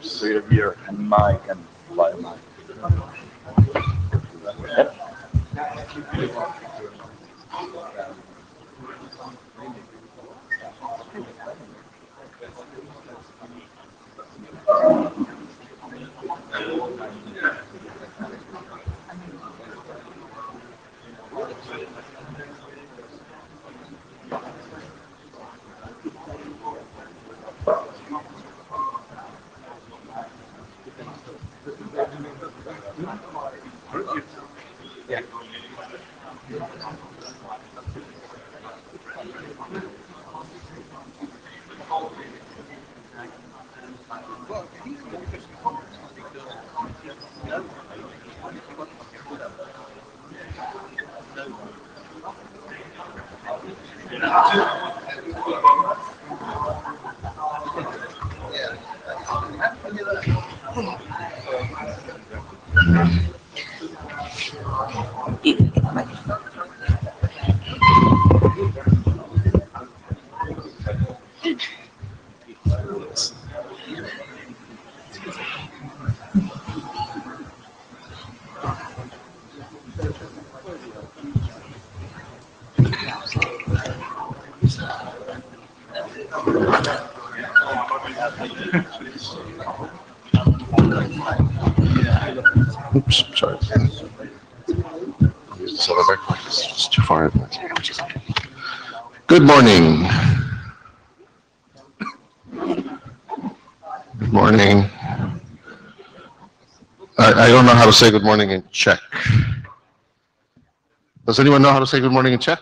So you have your mic and fly mic. Yep sorry. Use this other mic, it's just too far. Good morning. Good morning. I, I don't know how to say good morning in Czech. Does anyone know how to say good morning in Czech?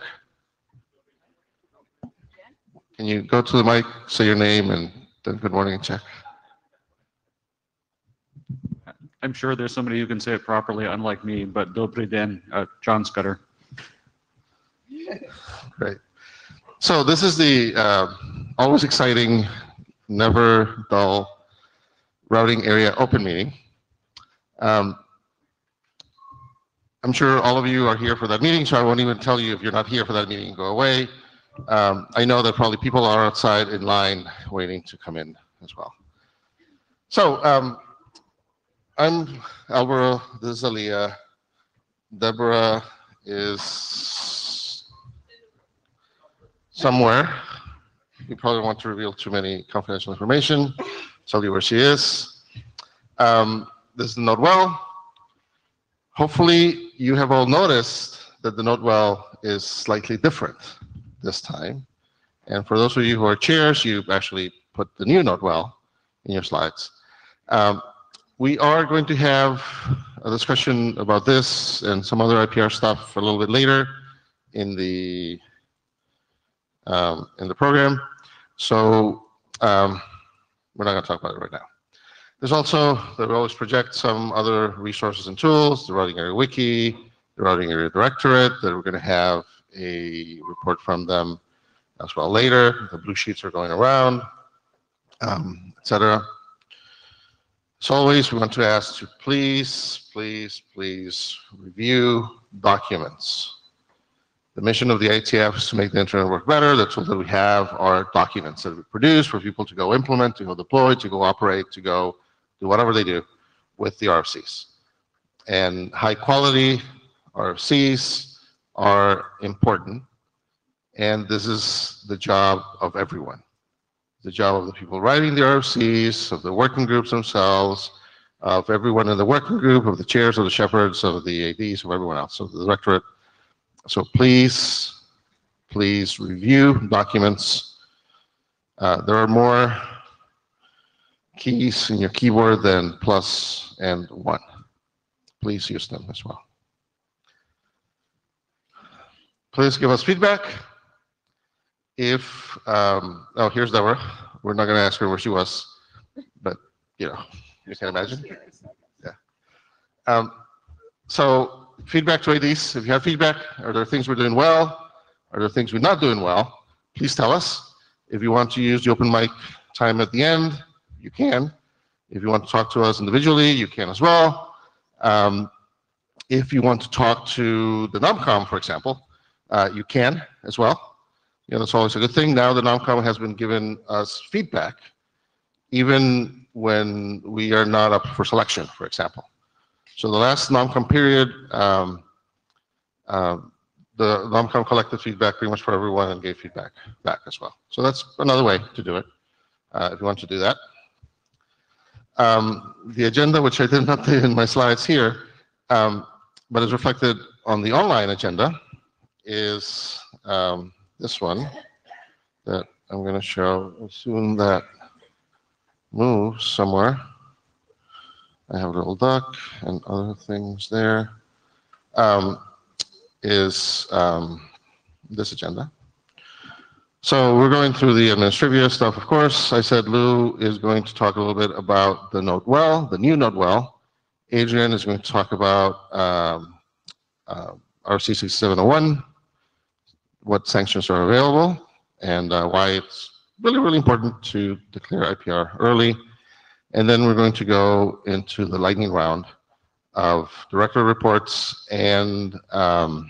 Can you go to the mic, say your name, and then good morning in Czech? I'm sure there's somebody who can say it properly, unlike me, but Dobrý den, uh, John Scudder. Great. So this is the uh, always exciting, never dull routing area open meeting. Um, I'm sure all of you are here for that meeting, so I won't even tell you if you're not here for that meeting, go away. Um, I know that probably people are outside in line waiting to come in as well. So um, I'm Alvaro, this is Alia. Deborah is somewhere. You probably want to reveal too many confidential information. Tell you where she is. Um, this is the note well. Hopefully, you have all noticed that the note well is slightly different this time. And for those of you who are chairs, you actually put the new note well in your slides. Um, we are going to have a discussion about this and some other IPR stuff a little bit later in the um, in the program. So um, we're not going to talk about it right now. There's also, they always project some other resources and tools, the Routing Area Wiki, the Routing Area Directorate, that we're going to have a report from them as well later. The blue sheets are going around, um, et cetera. As always, we want to ask to please, please, please review documents. The mission of the IETF is to make the internet work better. The tools that we have are documents that we produce for people to go implement, to go deploy, to go operate, to go do whatever they do with the RFCs. And high quality RFCs are important. And this is the job of everyone. The job of the people writing the RFCs, of the working groups themselves, of everyone in the working group, of the chairs, of the shepherds, of the ADs, of everyone else, of the directorate. So please, please review documents. Uh, there are more keys in your keyboard than plus and one. Please use them as well. Please give us feedback. If, um, oh, here's Deborah. We're not going to ask her where she was, but you know, you can imagine. Yeah. Um, so feedback to ADs. If you have feedback, are there things we're doing well? Are there things we're not doing well? Please tell us. If you want to use the open mic time at the end, you can. If you want to talk to us individually, you can as well. Um, if you want to talk to the NOMCOM, for example, uh, you can as well. You know, that's always a good thing. Now the NOMCOM has been giving us feedback, even when we are not up for selection, for example. So the last NOMCOM period, um, uh, the NOMCOM collected feedback pretty much for everyone and gave feedback back as well. So that's another way to do it, uh, if you want to do that. Um, the agenda, which I didn't update in my slides here, um, but is reflected on the online agenda, is um, this one that I'm going to show as soon that moves somewhere. I have a little duck and other things there. Um, is um, this agenda. So we're going through the administrivia stuff, of course. I said Lou is going to talk a little bit about the note well, the new note well. Adrian is going to talk about um, uh, RFC 6701, what sanctions are available, and uh, why it's really, really important to declare IPR early. And then we're going to go into the lightning round of director reports and um,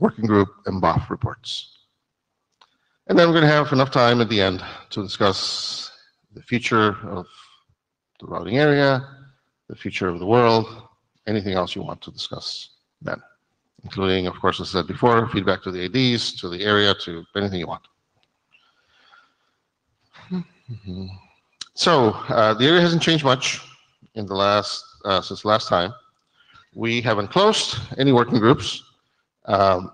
working group and BOF reports. And then we're going to have enough time at the end to discuss the future of the routing area, the future of the world, anything else you want to discuss then, including, of course, as I said before, feedback to the ADs, to the area, to anything you want. So uh, the area hasn't changed much in the last uh, since last time. We haven't closed any working groups. Um,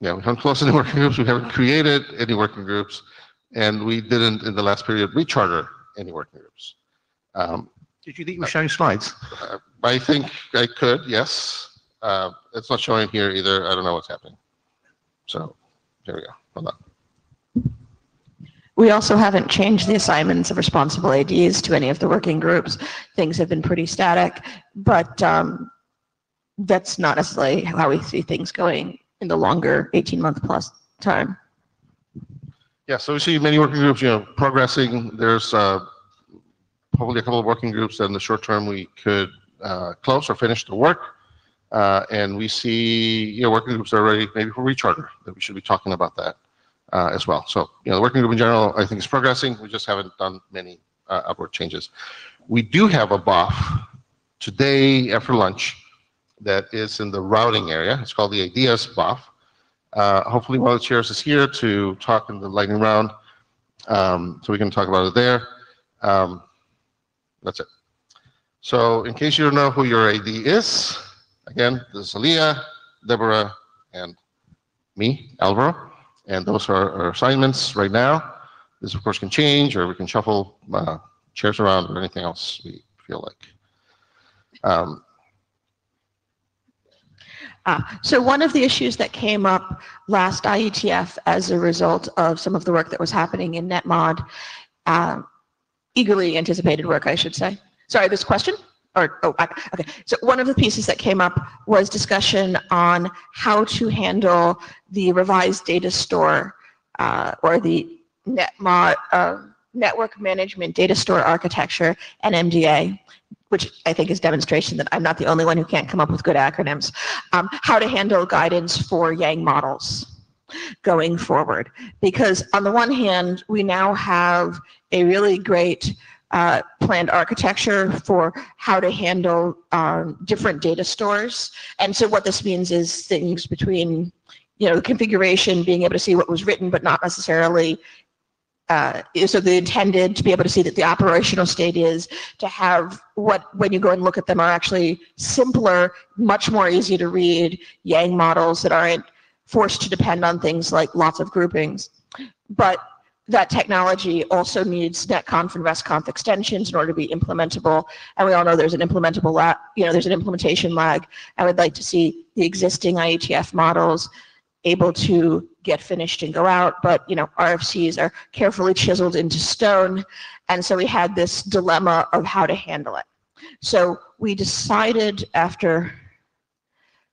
yeah, we haven't closed any working groups. We haven't created any working groups, and we didn't in the last period recharter any working groups. Um, Did you think you were showing slides? uh, I think I could, yes. Uh, it's not showing here either. I don't know what's happening. So here we go. Hold on. We also haven't changed the assignments of responsible ADs to any of the working groups. Things have been pretty static, but um, that's not necessarily how we see things going in the longer 18-month plus time. Yeah, so we see many working groups, you know, progressing. There's uh, probably a couple of working groups that in the short term we could uh, close or finish the work. Uh, and we see, you know, working groups are ready maybe for recharter, that we should be talking about that uh, as well. So, you know, the working group in general, I think is progressing. We just haven't done many uh, upward changes. We do have a BOF today after lunch that is in the routing area. It's called the ideas BOF. Uh, hopefully one of the chairs is here to talk in the lightning round. Um, so we can talk about it there. Um, that's it. So in case you don't know who your AD is, again, this is Alia, Deborah, and me, Alvaro. And those are our assignments right now. This, of course, can change, or we can shuffle uh, chairs around, or anything else we feel like. Um, Ah, so one of the issues that came up last IETF as a result of some of the work that was happening in NetMod, uh, eagerly anticipated work, I should say. Sorry, this question? Or, oh, okay. So one of the pieces that came up was discussion on how to handle the revised data store uh, or the NetMod, uh, Network Management Data Store Architecture, NMDA, which I think is demonstration that I'm not the only one who can't come up with good acronyms um, how to handle guidance for Yang models going forward. Because on the one hand, we now have a really great uh, planned architecture for how to handle um, different data stores. And so what this means is things between, you know, the configuration, being able to see what was written, but not necessarily uh, so the intended to be able to see that the operational state is to have what when you go and look at them are actually simpler, much more easy to read Yang models that aren't forced to depend on things like lots of groupings. But that technology also needs netconf and restconf extensions in order to be implementable. And we all know there's an implementable lag, you know, there's an implementation lag. I would like to see the existing IETF models able to get finished and go out, but you know, RFCs are carefully chiseled into stone. And so we had this dilemma of how to handle it. So we decided after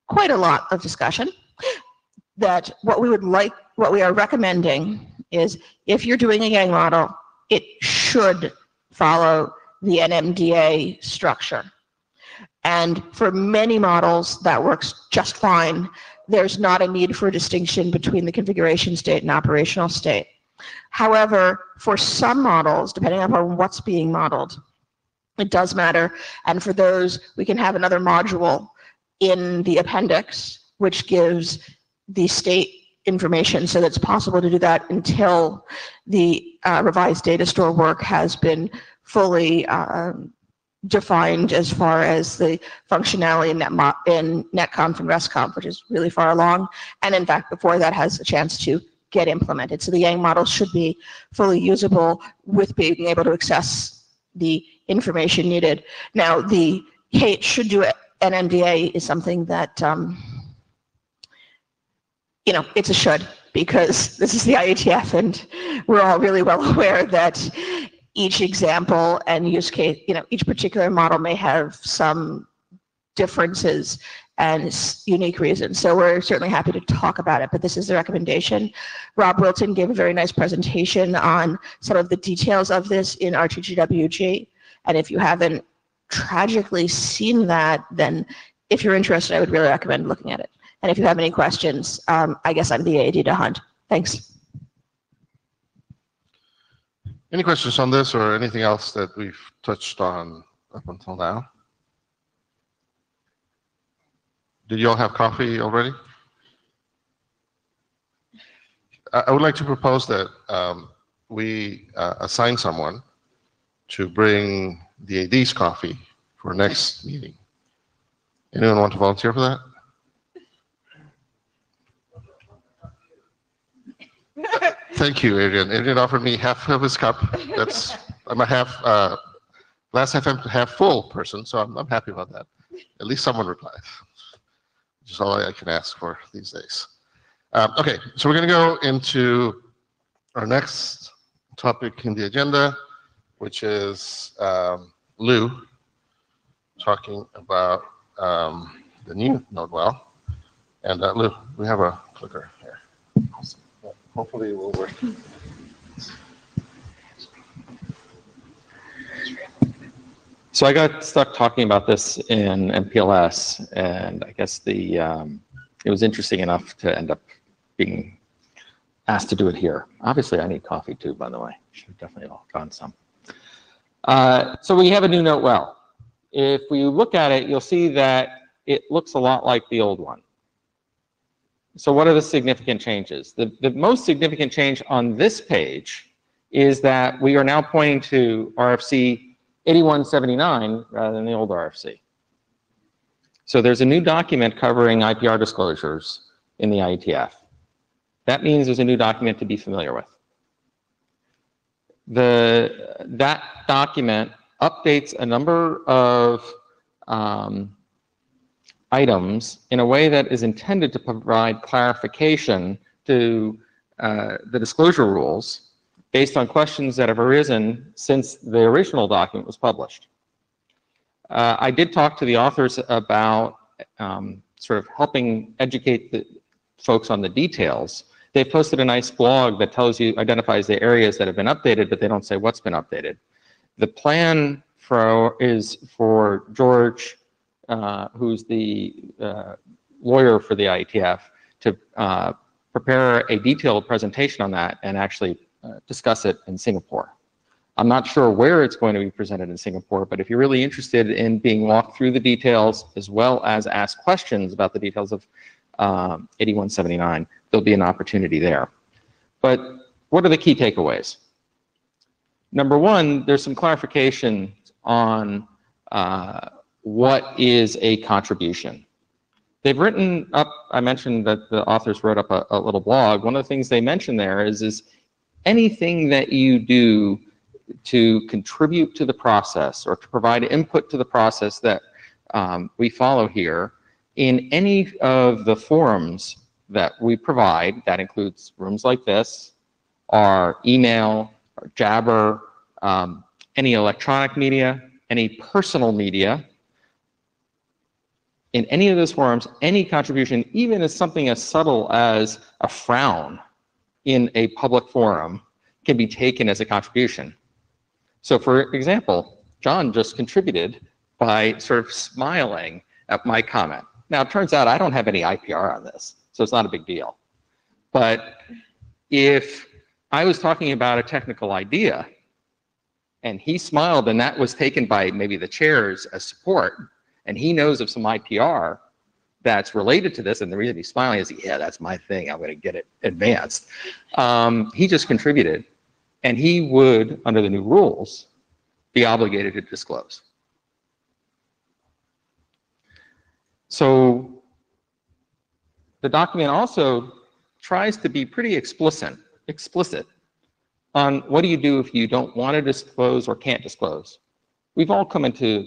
quite a lot of discussion that what we would like, what we are recommending is if you're doing a Yang model, it should follow the NMDA structure. And for many models, that works just fine. There's not a need for a distinction between the configuration state and operational state. However, for some models, depending upon what's being modeled, it does matter. And for those, we can have another module in the appendix, which gives the state information so it's possible to do that until the uh, revised data store work has been fully um, defined as far as the functionality in, NetMo- in NetConf and RestConf, which is really far along. And in fact, before that has a chance to get implemented. So the Yang model should be fully usable with being able to access the information needed. Now, the, hey, should do it, NMDA is something that, um, you know, it's a should because this is the IETF and we're all really well aware that each example and use case, you know, each particular model may have some differences and unique reasons. So we're certainly happy to talk about it, but this is the recommendation. Rob Wilton gave a very nice presentation on some of the details of this in RTGWG. And if you haven't tragically seen that, then if you're interested, I would really recommend looking at it. And if you have any questions, um, I guess I'm the AD to hunt. Thanks. Any questions on this or anything else that we've touched on up until now? Did you all have coffee already? I, would like to propose that um, we uh, assign someone to bring the AD's coffee for next meeting. Anyone want to volunteer for that? Thank you, Adrian. Adrian offered me half of his cup. That's, I'm a half, uh, last half, half full person, so I'm, I'm happy about that. At least someone replied, which is all I can ask for these days. Um, okay, so we're going to go into our next topic in the agenda, which is um, Lou talking about um, the new note well. And uh, Lou, we have a clicker here. Hopefully it will work. So I got stuck talking about this in MPLS, and I guess the, um, it was interesting enough to end up being asked to do it here. Obviously, I need coffee too, by the way. Should have definitely all gone some. Uh, so we have a new note well. If we look at it, you'll see that it looks a lot like the old one. So what are the significant changes? The, the most significant change on this page is that we are now pointing to RFC 8179 rather than the old RFC. So there's a new document covering IPR disclosures in the IETF. That means there's a new document to be familiar with. The, that document updates a number of um, items in a way that is intended to provide clarification to uh, the disclosure rules based on questions that have arisen since the original document was published. Uh, I did talk to the authors about um, sort of helping educate the folks on the details. They've posted a nice blog that tells you, identifies the areas that have been updated, but they don't say what's been updated. The plan for, is for George, uh, who's the uh, lawyer for the IETF, to uh, prepare a detailed presentation on that and actually uh, discuss it in Singapore. I'm not sure where it's going to be presented in Singapore, but if you're really interested in being walked through the details as well as ask questions about the details of um, 8179, there'll be an opportunity there. But what are the key takeaways? Number one, there's some clarification on uh, what is a contribution. They've written up, I mentioned that the authors wrote up a, a little blog. One of the things they mention there is, is anything that you do to contribute to the process or to provide input to the process that um, we follow here in any of the forums that we provide, that includes rooms like this, our email, our Jabber, um, any electronic media, any personal media, in any of those forums, any contribution, even as something as subtle as a frown in a public forum, can be taken as a contribution. So for example, John just contributed by sort of smiling at my comment. Now, it turns out I don't have any IPR on this, so it's not a big deal. But if I was talking about a technical idea and he smiled and that was taken by maybe the chairs as support, and he knows of some IPR that's related to this, and the reason he's smiling is, yeah, that's my thing. I'm going to get it advanced. Um, he just contributed, and he would, under the new rules, be obligated to disclose. So the document also tries to be pretty explicit, explicit on what do you do if you don't want to disclose or can't disclose. We've all come into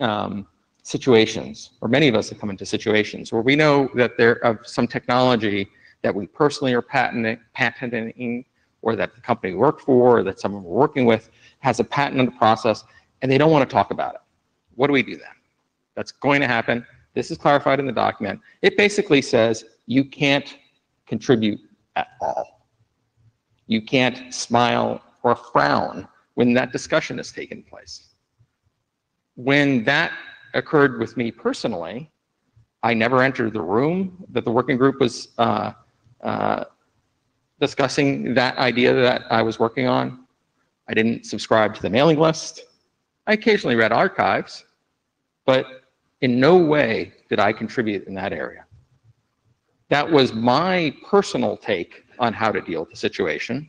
um, situations, or many of us have come into situations where we know that there of some technology that we personally are patenting, patenting or that the company we work for, or that someone we're working with has a patent on the process, and they don't want to talk about it. What do we do then? That's going to happen. This is clarified in the document. It basically says you can't contribute at all. You can't smile or frown when that discussion has taken place. When that occurred with me personally. I never entered the room that the working group was uh, uh, discussing that idea that I was working on. I didn't subscribe to the mailing list. I occasionally read archives, but in no way did I contribute in that area. That was my personal take on how to deal with the situation.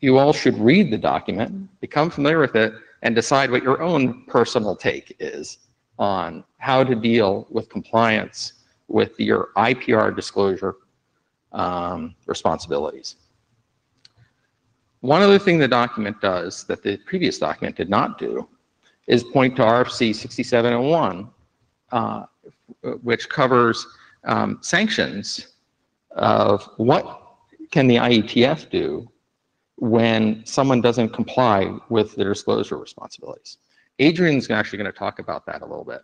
You all should read the document, become familiar with it, and decide what your own personal take is on how to deal with compliance with your IPR disclosure um, responsibilities. One other thing the document does that the previous document did not do is point to RFC 6701, uh, which covers um, sanctions of what can the IETF do when someone doesn't comply with their disclosure responsibilities. Adrian's actually going to talk about that a little bit.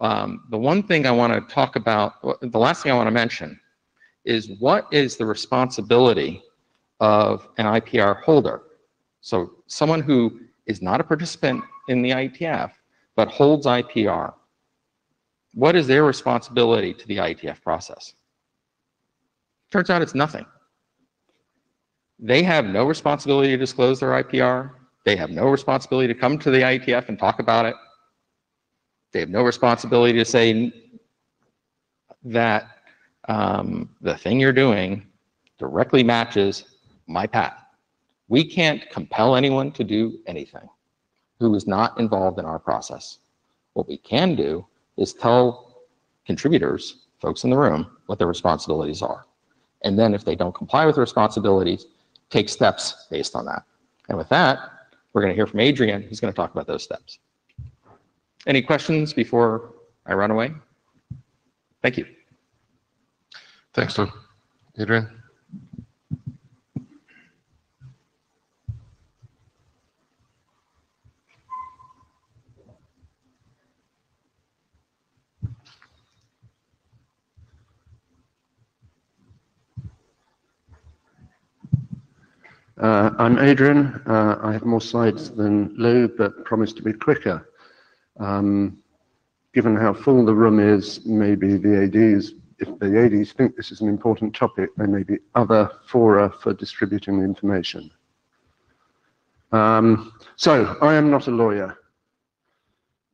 Um, the one thing I want to talk about, the last thing I want to mention is what is the responsibility of an IPR holder? So someone who is not a participant in the IETF, but holds IPR. What is their responsibility to the IETF process? Turns out it's nothing. They have no responsibility to disclose their IPR. They have no responsibility to come to the IETF and talk about it. They have no responsibility to say that um, the thing you're doing directly matches my patent. We can't compel anyone to do anything who is not involved in our process. What we can do is tell contributors, folks in the room, what their responsibilities are. And then if they don't comply with the responsibilities, take steps based on that. And with that, we're going to hear from Adrian, who's going to talk about those steps. Any questions before I run away? Thank you. Thanks. Adrian? Uh, I'm Adrian. Uh, I have more slides than Lou, but promise to be quicker. Um, given how full the room is, maybe the ADs, if the ADs think this is an important topic, there may be other fora for distributing the information. Um, so, I am not a lawyer.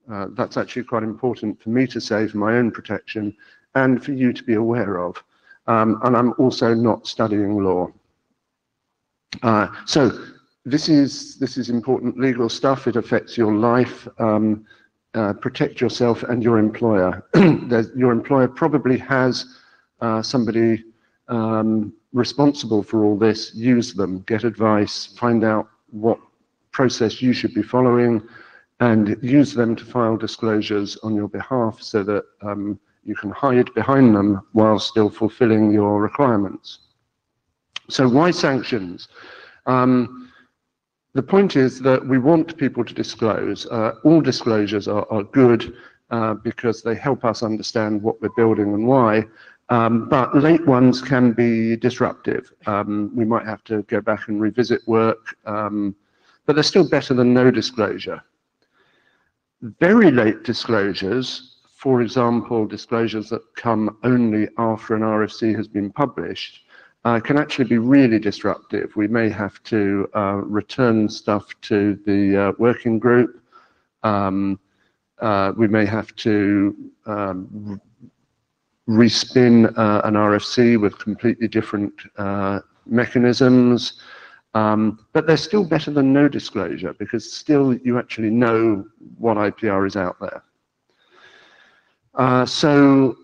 Uh, that's actually quite important for me to say for my own protection and for you to be aware of. Um, and I'm also not studying law. Uh, so this is this is important legal stuff. It affects your life. Um, uh, protect yourself and your employer. Your employer probably has uh, somebody um, responsible for all this. Use them, get advice, find out what process you should be following, and use them to file disclosures on your behalf so that um, you can hide behind them while still fulfilling your requirements. So why sanctions? Um, the point is that we want people to disclose. Uh, all disclosures are, are good uh, because they help us understand what we're building and why. Um, but late ones can be disruptive. Um, we might have to go back and revisit work, um, but they're still better than no disclosure. Very late disclosures, for example, disclosures that come only after an RFC has been published, uh, can actually be really disruptive. We may have to uh, return stuff to the uh, working group. Um, uh, we may have to um, respin uh, an RFC with completely different uh, mechanisms. Um, but they're still better than no disclosure because still you actually know what IPR is out there. So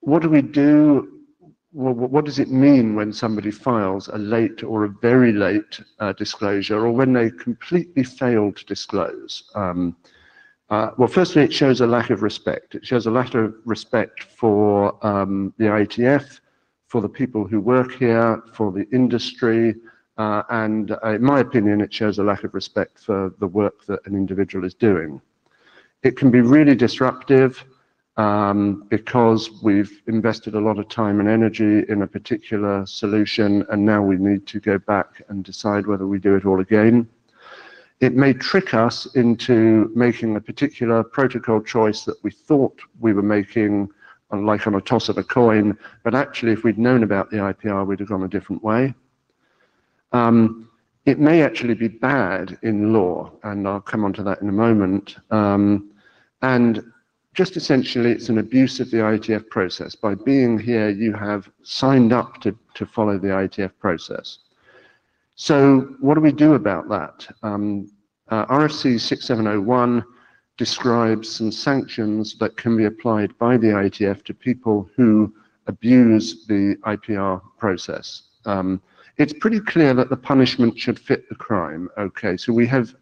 what do we do? Well, what does it mean when somebody files a late or a very late uh, disclosure or when they completely fail to disclose? Um, uh, well, firstly, it shows a lack of respect. It shows a lack of respect for um, the IETF, for the people who work here, for the industry, uh, and uh, in my opinion, it shows a lack of respect for the work that an individual is doing. It can be really disruptive um, because we've invested a lot of time and energy in a particular solution, and now we need to go back and decide whether we do it all again. It may trick us into making a particular protocol choice that we thought we were making, like on a toss of a coin, but actually, if we'd known about the IPR, we'd have gone a different way. Um, it may actually be bad in law, and I'll come on to that in a moment. Um, and just essentially, it's an abuse of the IETF process. By being here, you have signed up to, to follow the IETF process. So what do we do about that? Um, uh, RFC 6701 describes some sanctions that can be applied by the IETF to people who abuse the IPR process. Um, it's pretty clear that the punishment should fit the crime. Okay, so we have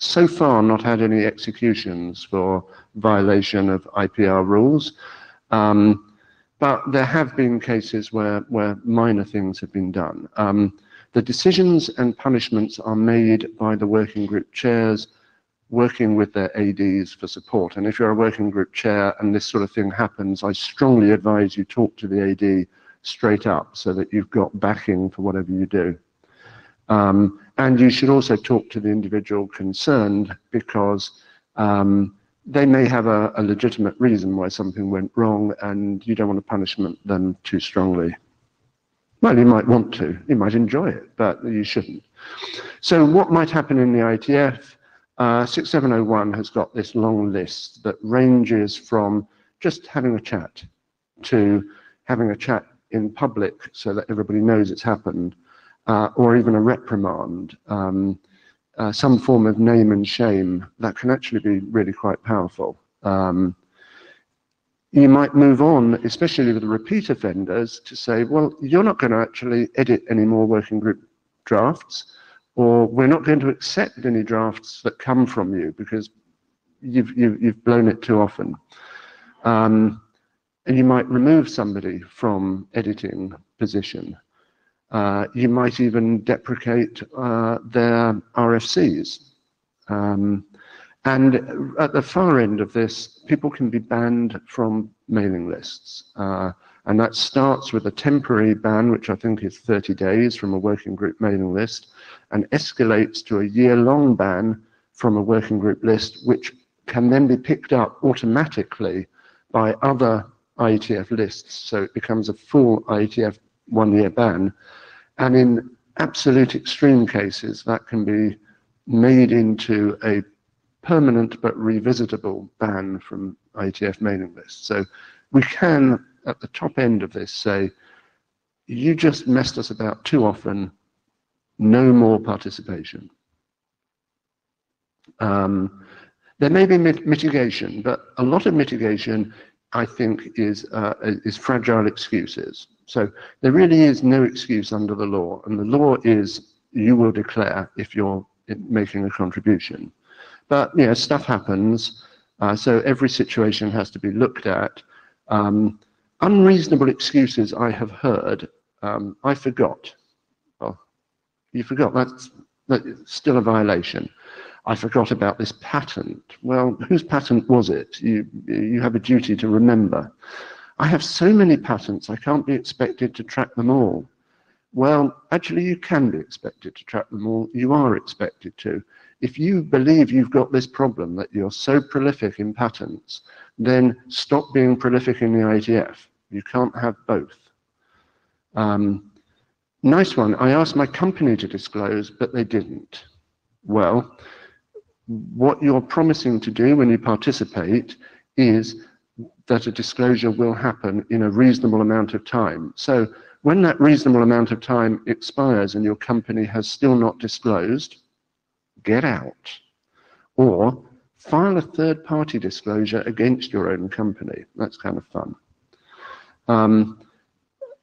so far not had any executions for violation of IPR rules. Um, but there have been cases where, where minor things have been done. Um, the decisions and punishments are made by the working group chairs working with their ADs for support. And if you're a working group chair and this sort of thing happens, I strongly advise you talk to the AD straight up so that you've got backing for whatever you do. Um, and you should also talk to the individual concerned because um, they may have a, a, legitimate reason why something went wrong and you don't want to punish them too strongly. Well, you might want to, you might enjoy it, but you shouldn't. So what might happen in the IETF? Uh, 6701 has got this long list that ranges from just having a chat to having a chat in public so that everybody knows it's happened, uh, or even a reprimand, um, uh, some form of name and shame, that can actually be really quite powerful. Um, you might move on, especially with repeat offenders, to say, well, you're not going to actually edit any more working group drafts, or we're not going to accept any drafts that come from you because you've, you've, you've blown it too often. Um, and you might remove somebody from editing position. Uh, you might even deprecate uh, their RFCs. Um, and at the far end of this, people can be banned from mailing lists. Uh, and that starts with a temporary ban, which I think is 30 days from a working group mailing list, and escalates to a year-long ban from a working group list, which can then be picked up automatically by other IETF lists. So it becomes a full IETF one-year ban. And in absolute extreme cases, that can be made into a permanent but revisitable ban from IETF mailing lists. So we can, at the top end of this, say, you just messed us about too often, no more participation. Um, there may be mit- mitigation, but a lot of mitigation, I think, is uh, is fragile excuses. So there really is no excuse under the law, and the law is you will declare if you're making a contribution. But you know, stuff happens, uh, so every situation has to be looked at. Um, unreasonable excuses I have heard. Um, I forgot. Well, you forgot. That's, that's still a violation. I forgot about this patent. Well, whose patent was it? You, you have a duty to remember. I have so many patents, I can't be expected to track them all. Well, actually, you can be expected to track them all. You are expected to. If you believe you've got this problem that you're so prolific in patents, then stop being prolific in the IETF. You can't have both. Um, nice one. I asked my company to disclose, but they didn't. Well, what you're promising to do when you participate is that a disclosure will happen in a reasonable amount of time. So when that reasonable amount of time expires and your company has still not disclosed, get out. Or file a third party disclosure against your own company. That's kind of fun. Um,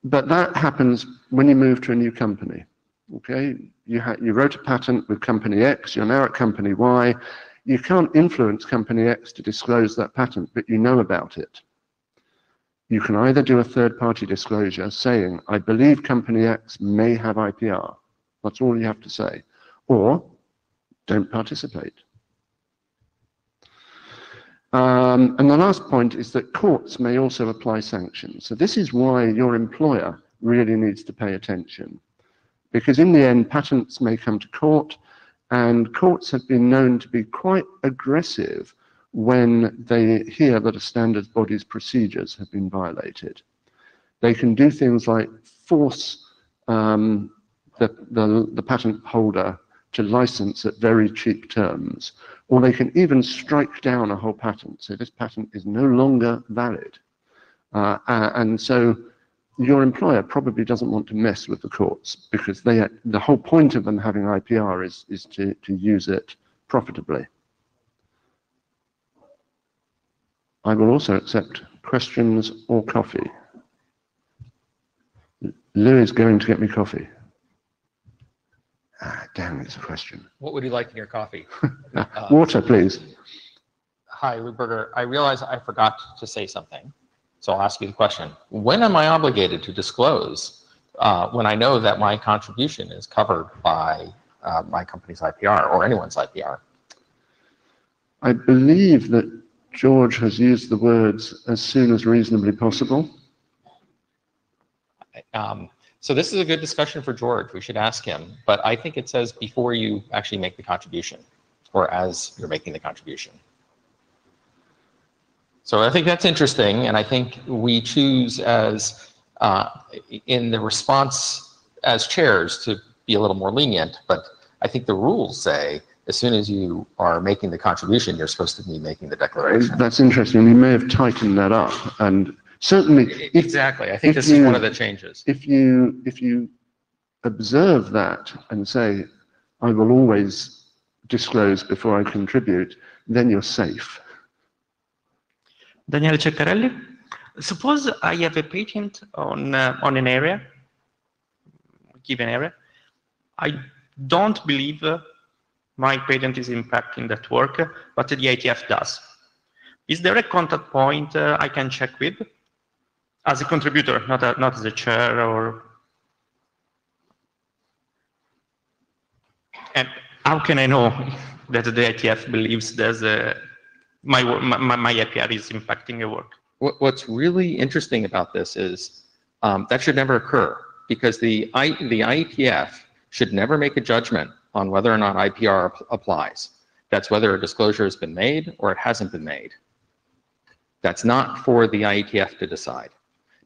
but that happens when you move to a new company. Okay, you, you wrote a patent with company X, you're now at company Y. You can't influence company X to disclose that patent, but you know about it. You can either do a third party disclosure saying, I believe company X may have IPR. That's all you have to say. Or don't participate. Um, and the last point is that courts may also apply sanctions. So this is why your employer really needs to pay attention. Because in the end, patents may come to court, and courts have been known to be quite aggressive when they hear that a standards body's procedures have been violated. They can do things like force um, the, the, the patent holder to license at very cheap terms, or they can even strike down a whole patent. So this patent is no longer valid. Uh, and so your employer probably doesn't want to mess with the courts because they, the whole point of them having IPR is, is to, to use it profitably. I will also accept questions or coffee. Lou is going to get me coffee. Ah, damn, it's a question. What would you like in your coffee? Uh, Water, please. Hi, Lou Berger. I realize I forgot to say something, so I'll ask you the question. When am I obligated to disclose uh, when I know that my contribution is covered by uh, my company's IPR or anyone's IPR? I believe that George has used the words as soon as reasonably possible. Um, so this is a good discussion for George. We should ask him. But I think it says before you actually make the contribution or as you're making the contribution. So I think that's interesting. And I think we choose as uh, in the response as chairs to be a little more lenient. But I think the rules say as soon as you are making the contribution, you're supposed to be making the declaration. That's interesting. We may have tightened that up. And certainly, if, Exactly. I think this is one of the changes. if you if you observe that and say, I will always disclose before I contribute, then you're safe. Daniele Ceccarelli. Suppose I have a patent on uh, on an area, given area. I don't believe my patent is impacting that work, but the IETF does. Is there a contact point uh, I can check with as a contributor, not a, not as a chair or? And how can I know that the IETF believes there's a my, my, my IPR is impacting your work. What, what's really interesting about this is um, that should never occur because the, I, the IETF should never make a judgment on whether or not IPR ap- applies. That's whether a disclosure has been made or it hasn't been made. That's not for the IETF to decide.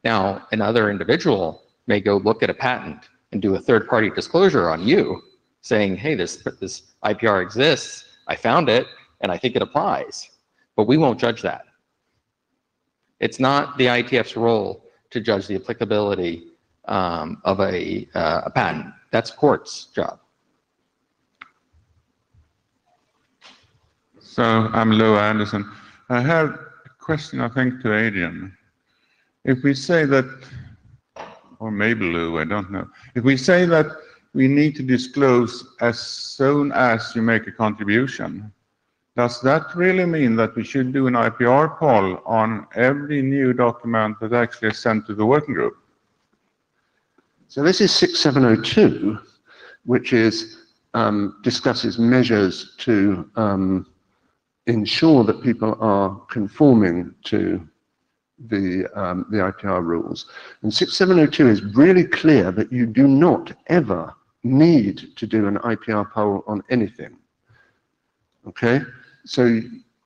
Now, another individual may go look at a patent and do a third-party disclosure on you, saying, "Hey, this this IPR exists. I found it, and I think it applies." But we won't judge that. It's not the IETF's role to judge the applicability um, of a, uh, a patent. That's court's job. So I'm Loa Andersson. I have a question, I think, to Adrian. If we say that, or maybe Lou, I don't know. If we say that we need to disclose as soon as you make a contribution, does that really mean that we should do an IPR poll on every new document that actually is sent to the working group? So this is 6702, which is um, discusses measures to um, ensure that people are conforming to the, um, the IPR rules. And 6702 is really clear that you do not ever need to do an IPR poll on anything. Okay? So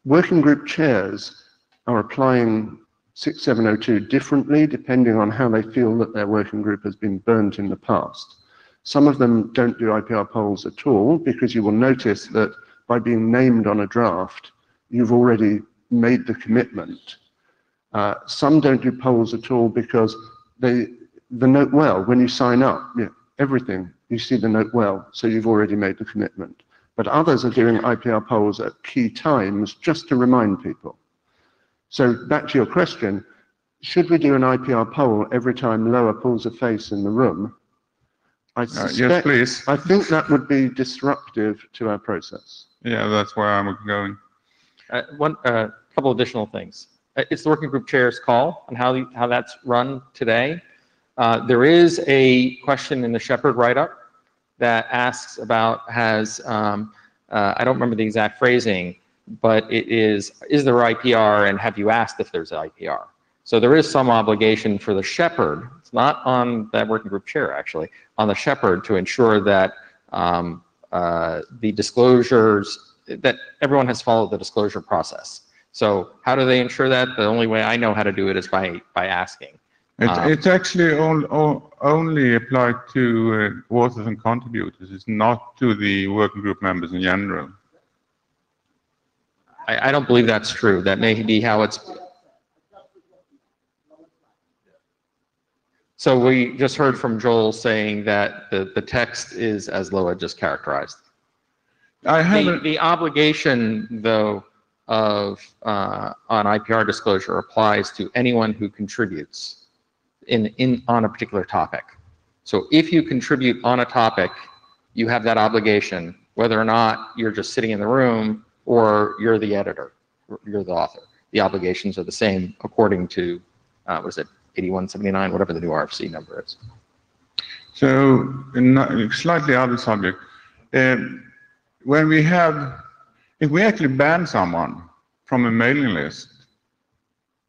working group chairs are applying 6702 differently depending on how they feel that their working group has been burnt in the past. Some of them don't do IPR polls at all because you will notice that by being named on a draft, you've already made the commitment. Uh, some don't do polls at all because they, the note well, when you sign up, yeah, everything, you see the note well, so you've already made the commitment. But others are doing IPR polls at key times just to remind people. So back to your question, should we do an IPR poll every time Loa pulls a face in the room? I Uh, yes, please. I think that would be disruptive to our process. Yeah, that's where I'm going. Uh, One, a couple additional things. Uh, It's the working group chair's call on how, the- how that's run today. Uh, There is a question in the Shepherd write-up that asks about, has, um, uh, I don't remember the exact phrasing, but it is, is there IPR and have you asked if there's IPR? So there is some obligation for the Shepherd, it's not on that working group chair, actually, on the Shepherd to ensure that um, uh, the disclosures, that everyone has followed the disclosure process. So how do they ensure that? The only way I know how to do it is by, by asking. It, Um, it's actually on, on, only applied to uh, authors and contributors. It's not to the working group members in general. I, I don't believe that's true. That may be how it's. So we just heard from Joel saying that the, the text is as Loa just characterized. I The, haven't, the obligation, though, of, uh, on IPR disclosure applies to anyone who contributes in, in, on a particular topic. So if you contribute on a topic, you have that obligation, whether or not you're just sitting in the room or you're the editor, you're the author. The obligations are the same according to, uh, what is it, 8179, whatever the new RFC number is. so, no- slightly other subject. Um, When we have, if we actually ban someone from a mailing list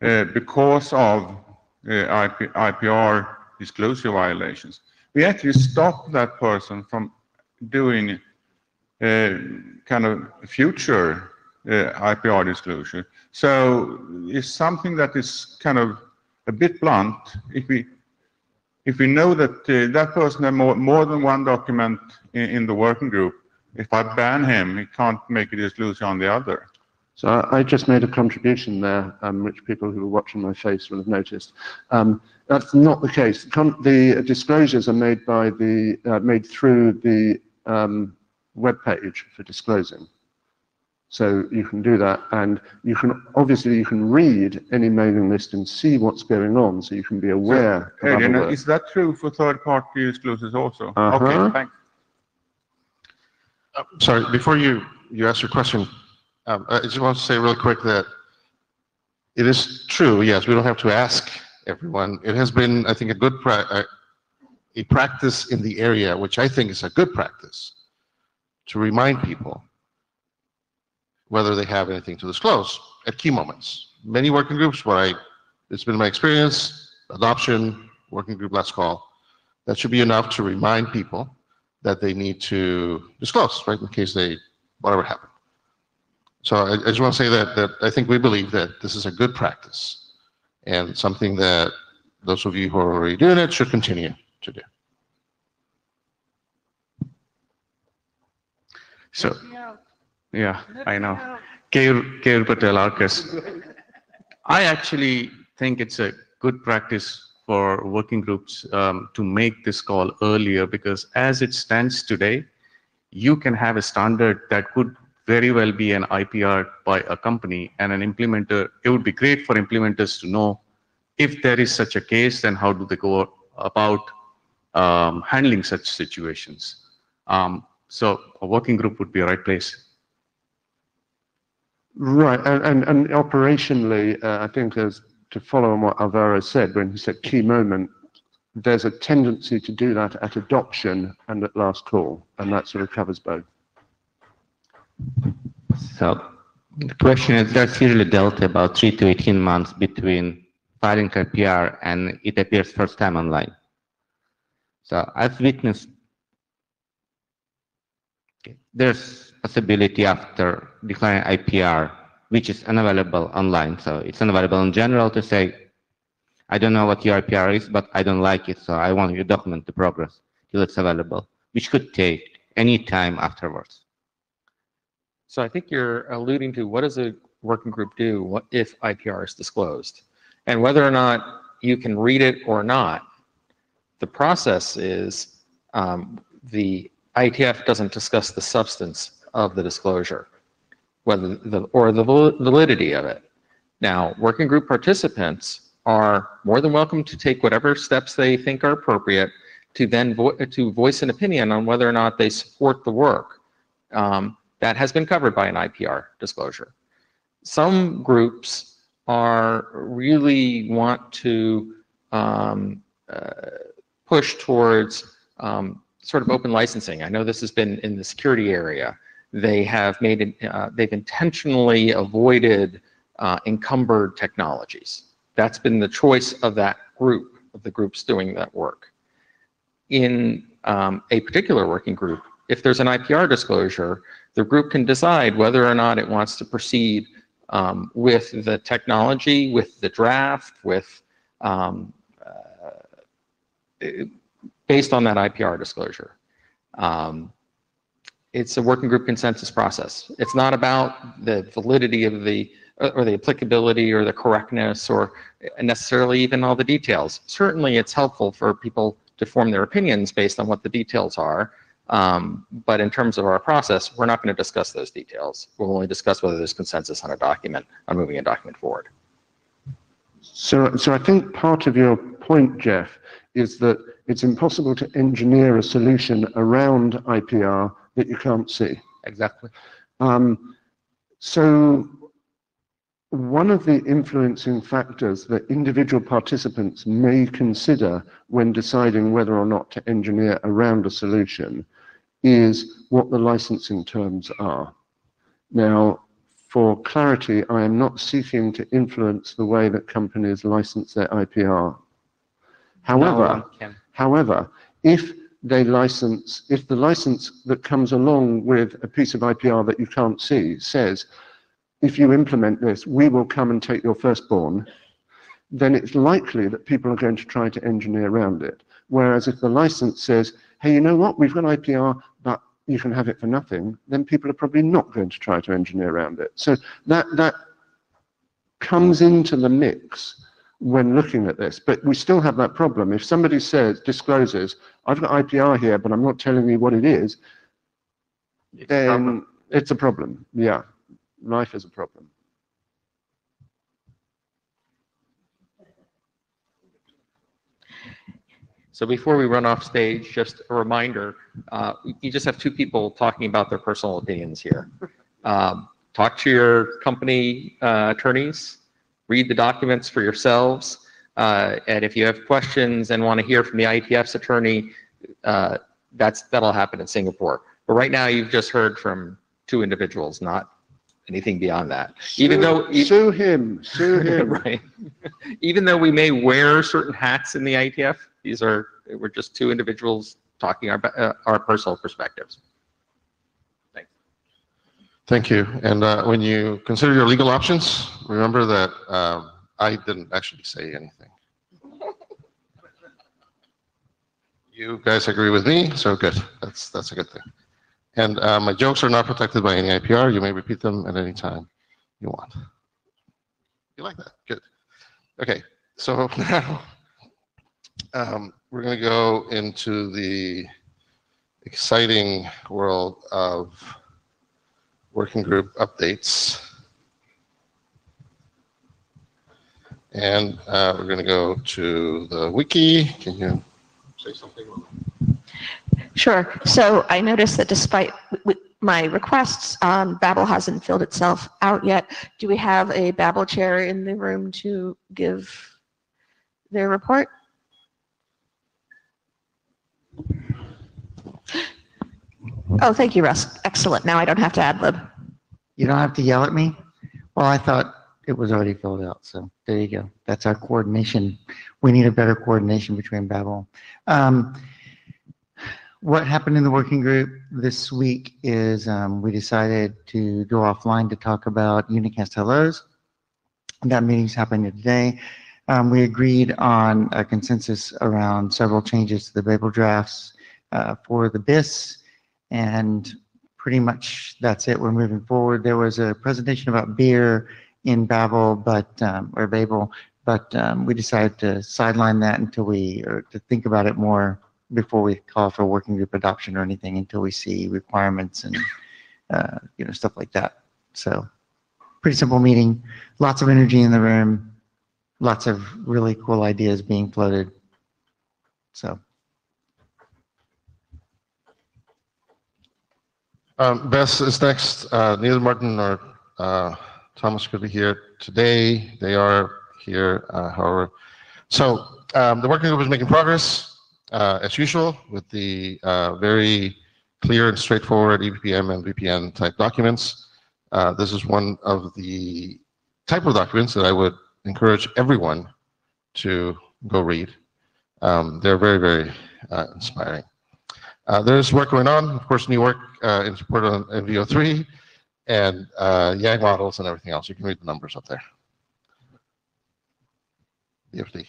uh, because of IP, IPR disclosure violations, we actually stop that person from doing uh, kind of future uh, IPR disclosure. So it's something that is kind of a bit blunt. If we if we know that uh, that person has more, more than one document in, in the working group, if I ban him, he can't make a disclosure on the other. So I, I just made a contribution there, um, which people who were watching my face will have noticed. Um, that's not the case. Con- the disclosures are made by the uh, made through the um, web page for disclosing. So you can do that, and you can obviously you can read any mailing list and see what's going on, so you can be aware. of Adrian, is that true for third-party disclosures also? Uh-huh. Okay, thanks. Uh, Sorry, before you, you ask your question, um, I just want to say real quick that it is true, yes, we don't have to ask everyone. It has been, I think, a good, pra- a practice in the area, which I think is a good practice, to remind people whether they have anything to disclose at key moments. Many working groups, what I, it's been my experience, adoption, working group last call, that should be enough to remind people that they need to disclose, right, in case they, whatever happened. So I, I just want to say that, that I think we believe that this is a good practice and something that those of you who are already doing it should continue to do. So, yeah, I know. Keyur, Patel, Arrcus. I actually think it's a good practice for working groups um, to make this call earlier because as it stands today, you can have a standard that could very well be an IPR by a company and an implementer. It would be great for implementers to know if there is such a case, then how do they go about um, handling such situations. Um, so a working group would be a right place. Right, and, and, and operationally, uh, I think as to follow on what Alvaro said when he said key moment, there's a tendency to do that at adoption and at last call, and that sort of covers both. So the question is, there's usually delta about three to 18 months between filing a PR and it appears first time online. So I've witnessed there's possibility after declaring IPR, which is unavailable online. So it's unavailable in general to say, I don't know what your IPR is, but I don't like it, so I want you to document the progress till it's available, which could take any time afterwards. So I think you're alluding to what does a working group do if IPR is disclosed? And whether or not you can read it or not, the process is um, the IETF doesn't discuss the substance of the disclosure, whether the or the validity of it. Now, working group participants are more than welcome to take whatever steps they think are appropriate to then vo- to voice an opinion on whether or not they support the work. Um, that has been covered by an IPR disclosure. Some groups are really want to um, uh, push towards um, sort of open licensing. I know this has been in the security area. They have made uh, they've intentionally avoided uh, encumbered technologies. That's been the choice of that group, of the groups doing that work. In um, a particular working group, if there's an IPR disclosure, the group can decide whether or not it wants to proceed um, with the technology, with the draft, with um, uh, based on that IPR disclosure. Um, it's a working group consensus process. It's not about the validity of the or the applicability or the correctness or necessarily even all the details. Certainly, it's helpful for people to form their opinions based on what the details are. Um, but in terms of our process, we're not going to discuss those details. We'll only discuss whether there's consensus on a document, on moving a document forward. So, so I think part of your point, Jeff, is that it's impossible to engineer a solution around IPR that you can't see. Exactly. Um, so one of the influencing factors that individual participants may consider when deciding whether or not to engineer around a solution is what the licensing terms are. Now, for clarity, I am not seeking to influence the way that companies license their IPR. However, can. However, if they license, if the license that comes along with a piece of IPR that you can't see says, if you implement this, we will come and take your firstborn, then it's likely that people are going to try to engineer around it. Whereas if the license says, hey, you know what, we've got IPR, but you can have it for nothing, then people are probably not going to try to engineer around it. So that, that comes into the mix when looking at this. But we still have that problem. If somebody says, discloses, I've got IPR here, but I'm not telling you what it is, then it's a problem. Yeah, life is a problem. So before we run off stage, just a reminder, uh, you just have two people talking about their personal opinions here. Um, Talk to your company uh, attorneys, read the documents for yourselves, uh, and if you have questions and want to hear from the IETF's attorney, uh, that's, that'll happen in Singapore. But right now, you've just heard from two individuals, not anything beyond that. Even though, e- Sue him, sue him. right. Even though we may wear certain hats in the IETF, these are, we're just two individuals talking our, uh, our personal perspectives. Thanks. Thank you. And uh, when you consider your legal options, remember that um, I didn't actually say anything. You guys agree with me, so good. That's that's a good thing. And uh, my jokes are not protected by any IPR. You may repeat them at any time you want. You like that? Good. Okay. So now um, we're going to go into the exciting world of working group updates. And uh, we're going to go to the wiki. Can you say something? Sure. So I noticed that despite my requests, um, Babel hasn't filled itself out yet. Do we have a Babel chair in the room to give their report? Oh, thank you, Russ. Excellent. Now I don't have to ad lib. You don't have to yell at me? Well, I thought it was already filled out, so there you go. That's our coordination. We need a better coordination between Babel. Um, what happened in the working group this week is um, we decided to go offline to talk about unicast hellos. That meeting's happening today. Um, we agreed on a consensus around several changes to the Babel drafts uh, for the BIS, and pretty much that's it. We're moving forward. There was a presentation about BIER in Babel, but um, or Babel, but um, we decided to sideline that until we or to think about it more before we call for working group adoption or anything until we see requirements and uh, you know stuff like that. So pretty simple meeting. Lots of energy in the room. Lots of really cool ideas being floated. So Um, BESS is next. Uh, neither Martin nor uh, Thomas could be here today. They are here, uh, however. So um, the working group is making progress uh, as usual with the uh, very clear and straightforward EVPN and VPN type documents. Uh, this is one of the type of documents that I would encourage everyone to go read. Um, they're very, very inspiring. Uh, there's work going on, of course, new work uh, in support of NVO3 and uh, Yang models and everything else. You can read the numbers up there. BFD.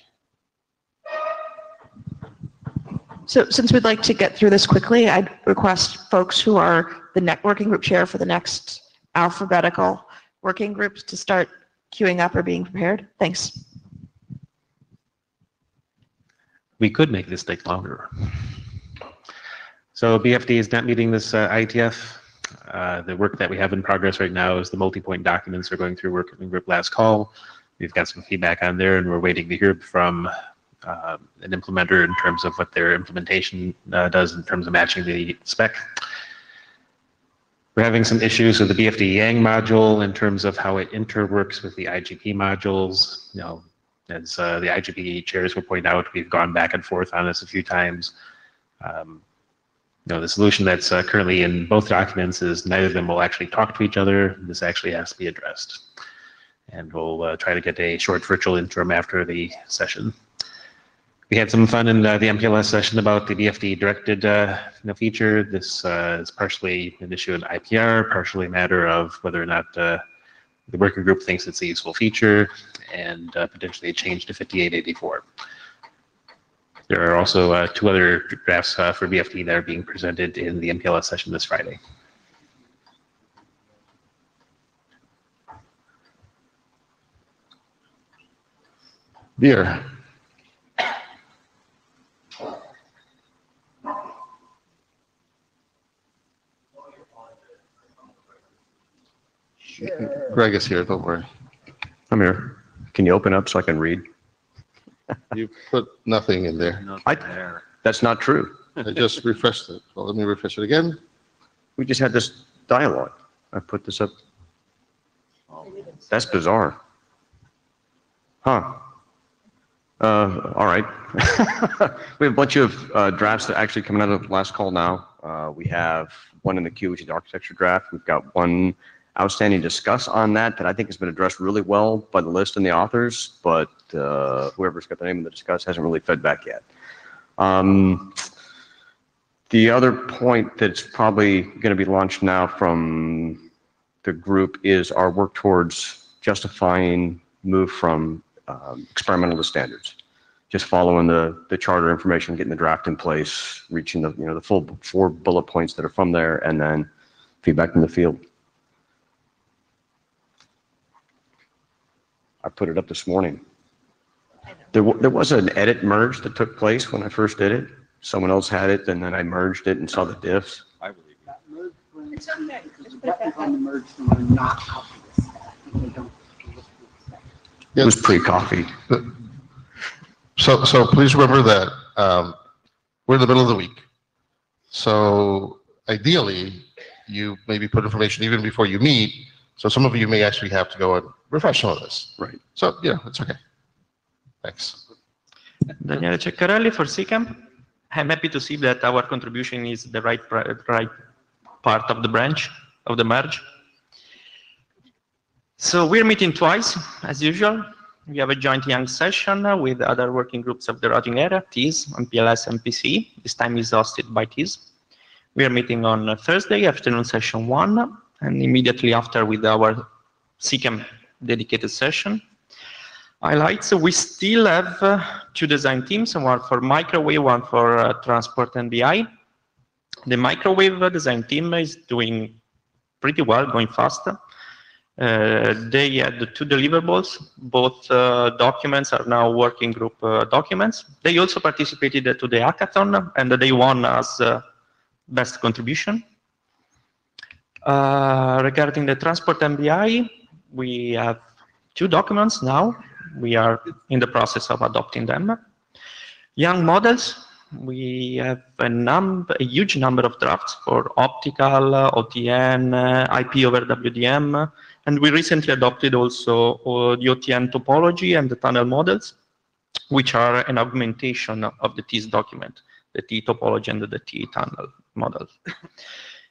So since we'd like to get through this quickly, I'd request folks who are the networking group chair for the next alphabetical working groups to start queuing up or being prepared. Thanks. we could make this take longer. So BFD is not meeting this uh, IETF. Uh, The work that we have in progress right now is the multi-point documents are going through working group last call. We've got some feedback on there and we're waiting to hear from uh, an implementer in terms of what their implementation uh, does in terms of matching the spec. We're having some issues with the BFD Yang module in terms of how it interworks with the IGP modules. You know, as uh, the IGP chairs will point out, we've gone back and forth on this a few times. Um, know, the solution that's uh, currently in both documents is neither of them will actually talk to each other. This actually has to be addressed. And we'll uh, try to get a short virtual interim after the session. We had some fun in uh, the MPLS session about the BFD directed uh, you know, feature. This uh, is partially an issue in IPR, partially a matter of whether or not uh, the working group thinks it's a useful feature, and potentially a change to 5884. There are also uh, two other drafts uh, for BFD that are being presented in the MPLS session this Friday. BIER. Greg is here, don't worry. I'm here. Can you open up so I can read? You put nothing in there. I, that's not true. I just refreshed it. Well, let me refresh it again. We just had this dialogue. I put this up. That's bizarre. Huh. Uh, all right. we have a bunch of uh, drafts that are actually coming out of the last call now. Uh, we have one in the queue, which is the architecture draft. We've got one outstanding discuss on that that I think has been addressed really well by the list and the authors, but uh, whoever's got the name of the discuss hasn't really fed back yet. Um, the other point that's probably going to be launched now from the group is our work towards justifying move from um, experimental to standards. Just following the, the charter information, getting the draft in place, reaching the, you know, the full four bullet points that are from there, and then feedback from the field. I put it up this morning. There, wa- there was an edit merge that took place when I first did it. Someone else had it, and then I merged it and saw the diffs. I believe you. On the merged one, not obvious. People don't look It was pre-coffee. So, so please remember that um, we're in the middle of the week. So ideally, you maybe put information even before you meet. So some of you may actually have to go and refresh on this. Right. So, yeah, it's okay. Thanks. Daniele Ceccarelli for CCAMP. I'm happy to see that our contribution is the right, right part of the branch, of the merge. So we're meeting twice, as usual. We have a joint YANG session with other working groups of the routing area, TEAS, MPLS, and PCE. This time is hosted by TEAS. We are meeting on Thursday, afternoon session one, and immediately after with our CCAMP dedicated session. Highlights, we still have uh, two design teams, one for microwave, one for uh, transport and NBI. The microwave uh, design team is doing pretty well, going faster. Uh, they had the two deliverables. Both uh, documents are now working group uh, documents. They also participated to the hackathon and they won as uh, best contribution. Uh, regarding the transport NBI, we have two documents now. We are in the process of adopting them. YANG models, we have a, num a huge number of drafts for optical, uh, OTN, uh, IP over WDM, and we recently adopted also the OTN topology and the tunnel models, which are an augmentation of the TEAS document, the TE topology and the TE tunnel models.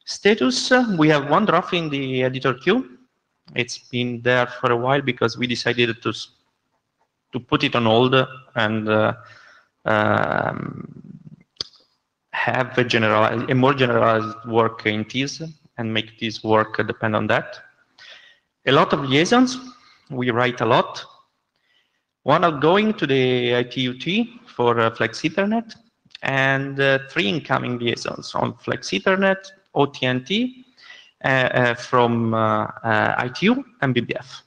Status, we have one draft in the editor queue. It's been there for a while because we decided to, to put it on hold and uh, um, have a a more generalized work in TEAS and make this work depend on that. A lot of liaisons, we write a lot. One outgoing to the ITUT for uh, Flex Ethernet, and uh, three incoming liaisons on Flex Ethernet, OTNT, uh, uh, from uh, ITU and BBF.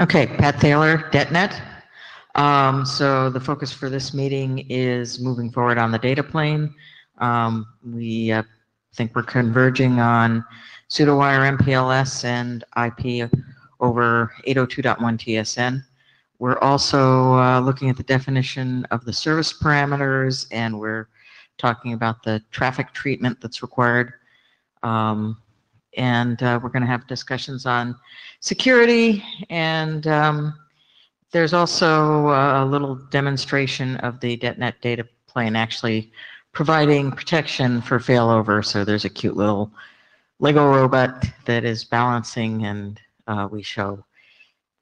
Okay, Pat Thaler, DetNet. Um, so the focus for this meeting is moving forward on the data plane. Um, we uh, think we're converging on pseudowire MPLS and IP over 802.1 TSN. We're also uh, looking at the definition of the service parameters and we're talking about the traffic treatment that's required. Um, and uh, we're going to have discussions on security and um, there's also uh, a little demonstration of the DetNet data plane actually providing protection for failover. So there's a cute little Lego robot that is balancing and uh, we show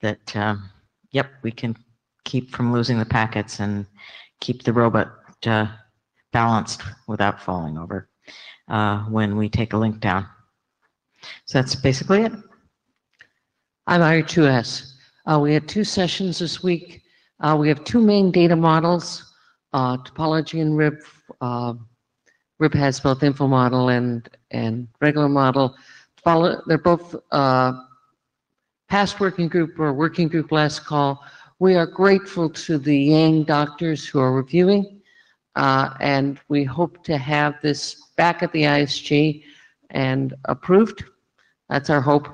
that, um, yep, we can keep from losing the packets and keep the robot uh, balanced without falling over uh, when we take a link down. So that's basically it. I2RS. Uh, we had two sessions this week. Uh, we have two main data models, uh, topology and RIB. Uh, RIB has both info model and, and regular model. They're both past working group or working group last call. We are grateful to the Yang doctors who are reviewing, uh, and we hope to have this back at the IESG and approved. That's our hope.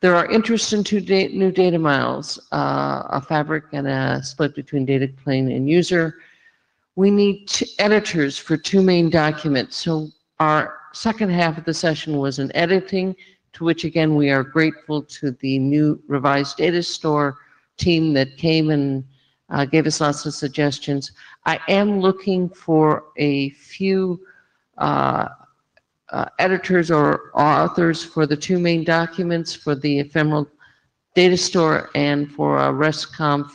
There are interests in two da- new data models, uh, a fabric and a split between data plane and user. We need editors for two main documents. So our second half of the session was an editing, to which again, we are grateful to the new revised data store team that came and uh, gave us lots of suggestions. I am looking for a few uh, uh, editors or authors for the two main documents for the ephemeral data store and for a RESTConf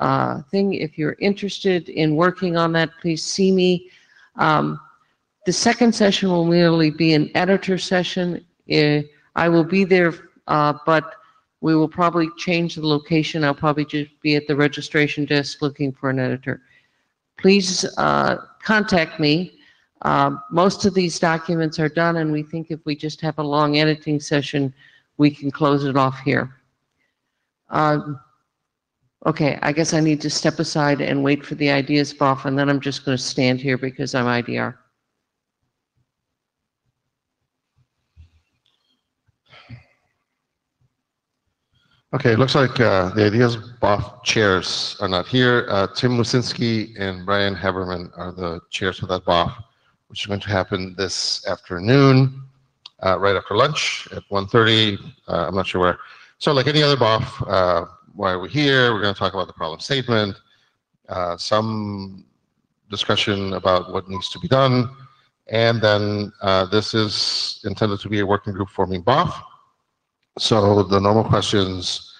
uh, thing. If you're interested in working on that, please see me. Um, the second session will merely be an editor session. Uh, I will be there, uh, but we will probably change the location. I'll probably just be at the registration desk looking for an editor. Please uh, contact me. Um, Most of these documents are done, and we think if we just have a long editing session, we can close it off here. Um, Okay, I guess I need to step aside and wait for the IDEAS BOF, and then I'm just going to stand here because I'm IDR. Okay, it looks like uh, the IDEAS BOF chairs are not here. Uh, Tim Musinski and Brian Haberman are the chairs for that BOF, which is going to happen this afternoon, uh, right after lunch at 1.30. Uh, I'm not sure where. So like any other BOF, uh, why are we here? We're going to talk about the problem statement, uh, some discussion about what needs to be done, and then this is intended to be a working group forming BOF. So the normal questions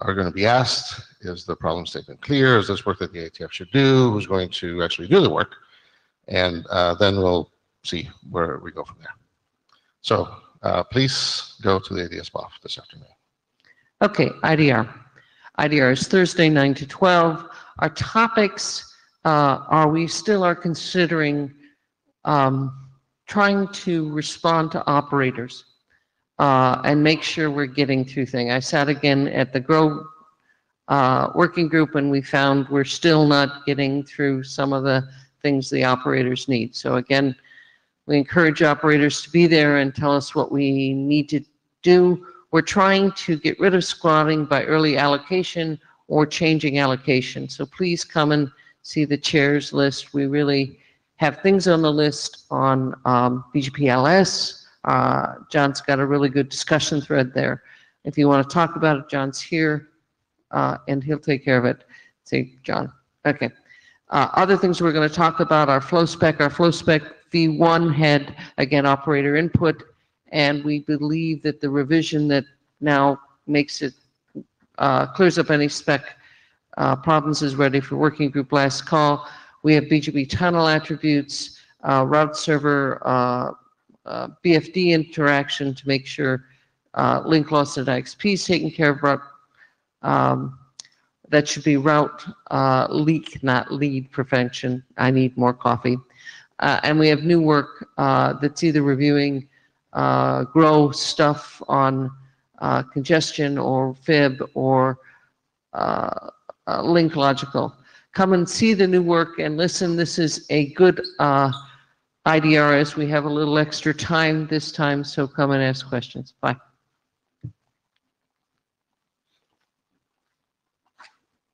are going to be asked. Is the problem statement clear? Is this work that the IETF should do? Who's going to actually do the work? And uh, then we'll see where we go from there. So uh, please go to the ADS this afternoon. Okay, IDR. IDR is Thursday, 9 to 12. Our topics uh, are we still are considering um, trying to respond to operators uh, and make sure we're getting through things. I sat again at the Grow uh, working group and we found we're still not getting through some of the things the operators need. So again, we encourage operators to be there and tell us what we need to do. We're trying to get rid of squatting by early allocation or changing allocation. So please come and see the chairs list. We really have things on the list on um, BGPLS. Uh, John's got a really good discussion thread there. If you want to talk about it, John's here, uh, and he'll take care of it. Say, John. Okay. Uh, other things we're going to talk about are flow spec. Our flow spec V1 had, again, operator input, and we believe that the revision that now makes it, uh, clears up any spec uh, problems is ready for working group last call. We have BGP tunnel attributes, uh, route server, uh, BFD interaction to make sure uh, link loss and IXP is taken care of. Um, that should be route uh, leak, not lead prevention. I need more coffee. Uh, and we have new work uh, that's either reviewing grow stuff on congestion or fib or link logical. Come and see the new work and listen. This is a good IDR as we have a little extra time this time, so come and ask questions. Bye.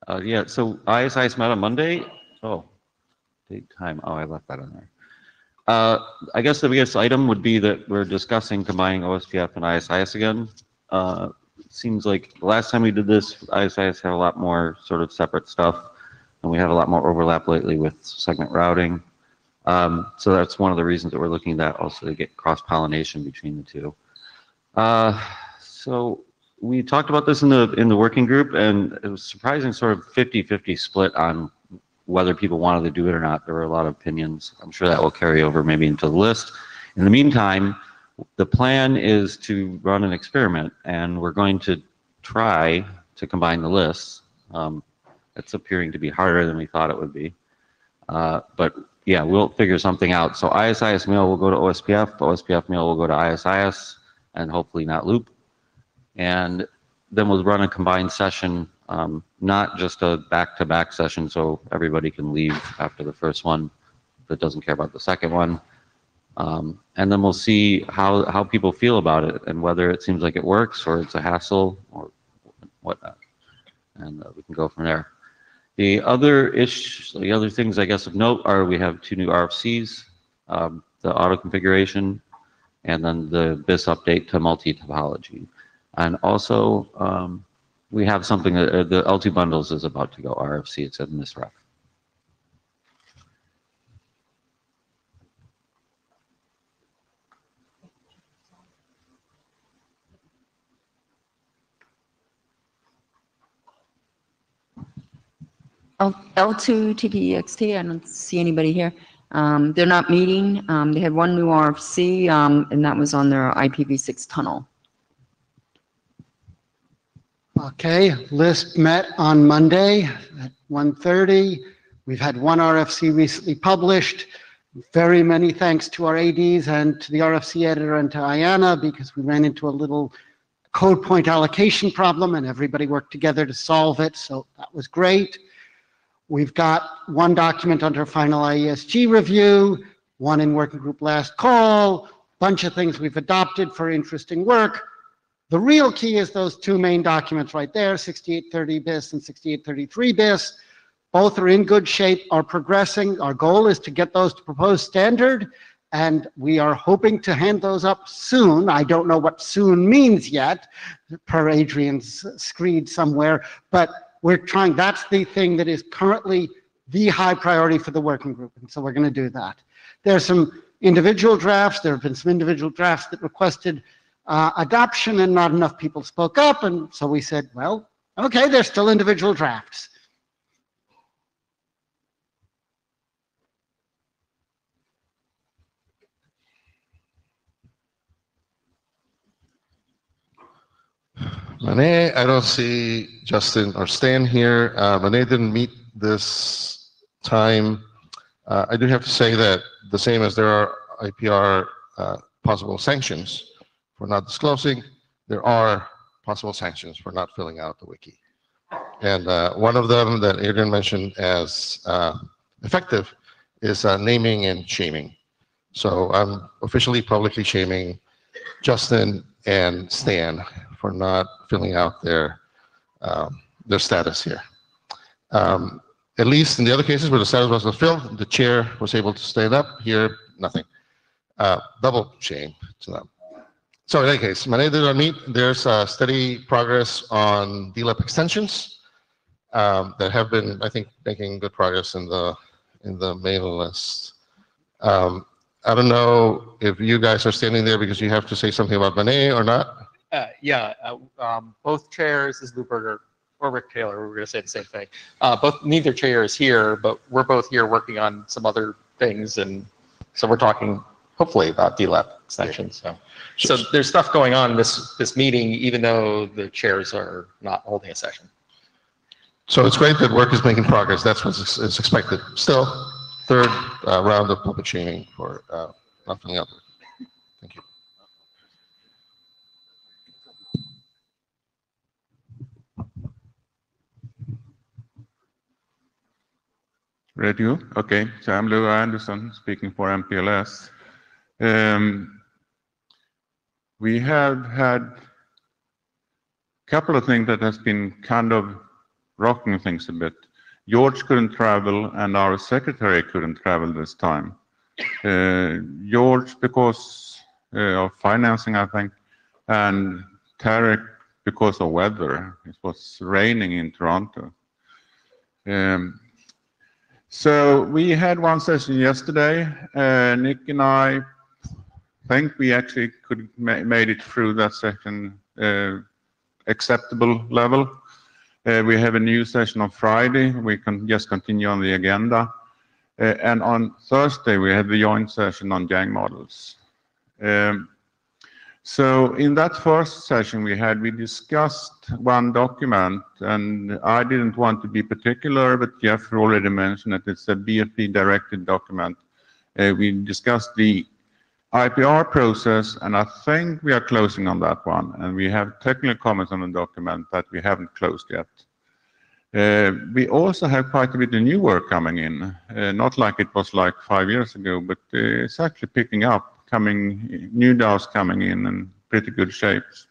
Uh, yeah, so ISIS met on Monday. Oh, date, time. Oh, I left that on there. Uh, I guess the biggest item would be that we're discussing combining OSPF and ISIS again. Uh, seems like the last time we did this, ISIS had a lot more sort of separate stuff, and we have a lot more overlap lately with segment routing. Um, so that's one of the reasons that we're looking at that also to get cross pollination between the two. Uh, so we talked about this in the in the working group, and it was surprising, sort of 50-50 split on whether people wanted to do it or not. There were a lot of opinions. I'm sure that will carry over maybe into the list. In the meantime, the plan is to run an experiment, and we're going to try to combine the lists. Um, it's appearing to be harder than we thought it would be. Uh, but yeah, we'll figure something out. So ISIS mail will go to OSPF, OSPF mail will go to ISIS, and hopefully not loop. And then we'll run a combined session, um, not just a back-to-back session so everybody can leave after the first one that doesn't care about the second one. Um, and then we'll see how, how people feel about it and whether it seems like it works or it's a hassle or whatnot. And uh, we can go from there. The other ish, the other things I guess of note are we have two new RFCs, um, the auto configuration, and then the BIS update to multi-topology. And also, um, we have something, uh, the L2 bundles is about to go RFC, it's in MISSREF. L2 TPEXT, I don't see anybody here. Um, They're not meeting. Um, They had one new RFC, um, and that was on their IPv6 tunnel. Okay, LISP met on Monday at 1:30. We've had one RFC recently published. Very many thanks to our ADs and to the RFC editor and to IANA because we ran into a little code point allocation problem, and everybody worked together to solve it, so that was great. We've got one document under final IESG review, one in working group last call, bunch of things we've adopted for interesting work. The real key is those two main documents right there, 6830 bis and 6833 bis. Both are in good shape, are progressing. Our goal is to get those to proposed standard, and we are hoping to hand those up soon. I don't know what soon means yet, per Adrian's screed somewhere, but we're trying, that's the thing that is currently the high priority for the working group, and so we're going to do that. There's some individual drafts. There have been some individual drafts that requested uh, adoption, and not enough people spoke up, and so we said, well, okay, there's still individual drafts. Manet, I don't see Justin or Stan here. Uh, Manet didn't meet this time. Uh, I do have to say that the same as there are IPR uh, possible sanctions for not disclosing, there are possible sanctions for not filling out the wiki. And uh, one of them that Adrian mentioned as uh, effective is uh, naming and shaming. So I'm officially publicly shaming Justin and Stan for not filling out their um, their status here. Um, at least in the other cases where the status was not filled, the chair was able to stand up. Here, nothing. Uh, double shame to them. So in any case, Manet did not meet. There's uh, steady progress on DLEP extensions um, that have been, I think, making good progress in the in the mailing list. Um, I don't know if you guys are standing there because you have to say something about Manet or not. Uh, yeah, uh, um, both chairs, is Lou Berger or Rick Taylor, we're going to say the same thing. Uh, both, neither chair is here, but we're both here working on some other things. And so we're talking hopefully about DLEP extensions. So, so there's stuff going on this, this meeting, even though the chairs are not holding a session. So it's great that work is making progress. That's what is is expected. Still, third uh, round of public shaming for uh, not filling out. Thank you. Radio. Okay, so I'm Loa Andersson speaking for MPLS. Um, we have had a couple of things that has been kind of rocking things a bit. George couldn't travel and our secretary couldn't travel this time. Uh, George because uh, of financing, I think, and Tarek because of weather. It was raining in Toronto. Um, so we had one session yesterday. Uh, Nick and I think we actually could ma made it through that session uh, acceptable level. Uh, we have a new session on Friday. We can just continue on the agenda. Uh, and on Thursday, we have the joint session on Yang models. Um, so in that first session we had, we discussed one document, and I didn't want to be particular, but Jeff already mentioned it. It's a BFD-directed document. Uh, we discussed the IPR process, and I think we are closing on that one, and we have technical comments on the document that we haven't closed yet. Uh, we also have quite a bit of new work coming in, uh, not like it was like five years ago, but uh, it's actually picking up coming, new DAOs coming in in pretty good shapes.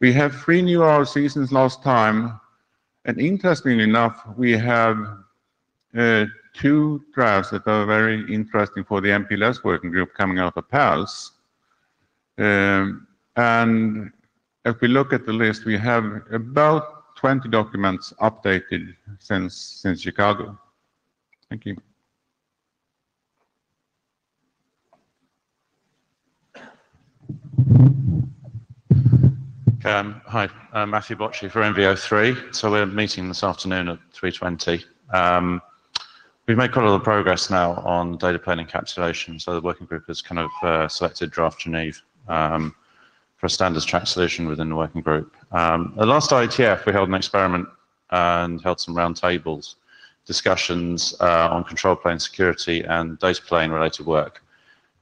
We have three new RFCs since last time, and interestingly enough, we have uh, two drafts that are very interesting for the MPLS working group coming out of PALS. Um, and if we look at the list, we have about 20 documents updated since, since Chicago. Thank you. Um, hi, uh, Matthew Bocci for NVO3. So we're meeting this afternoon at 3.20. Um, we've made quite a lot of progress now on data plane encapsulation. So the working group has kind of uh, selected Draft Geneve um, for a standards track solution within the working group. Um, the last IETF, we held an experiment and held some roundtables, discussions uh, on control plane security and data plane related work.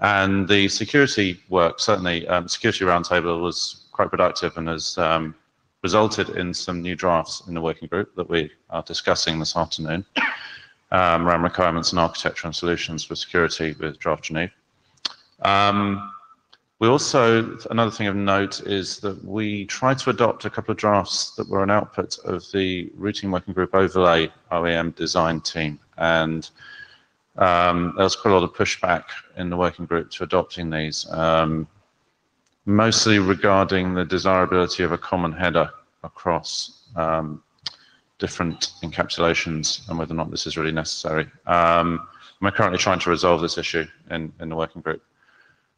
And the security work, certainly, um, Security Roundtable was quite productive and has um, resulted in some new drafts in the working group that we are discussing this afternoon um, around requirements and architecture and solutions for security with Draft Geneve. Um, we also, another thing of note is that we tried to adopt a couple of drafts that were an output of the routine working group overlay OAM design team. And um, there was quite a lot of pushback in the working group to adopting these, um, mostly regarding the desirability of a common header across um, different encapsulations and whether or not this is really necessary. Um, we're currently trying to resolve this issue in, in the working group.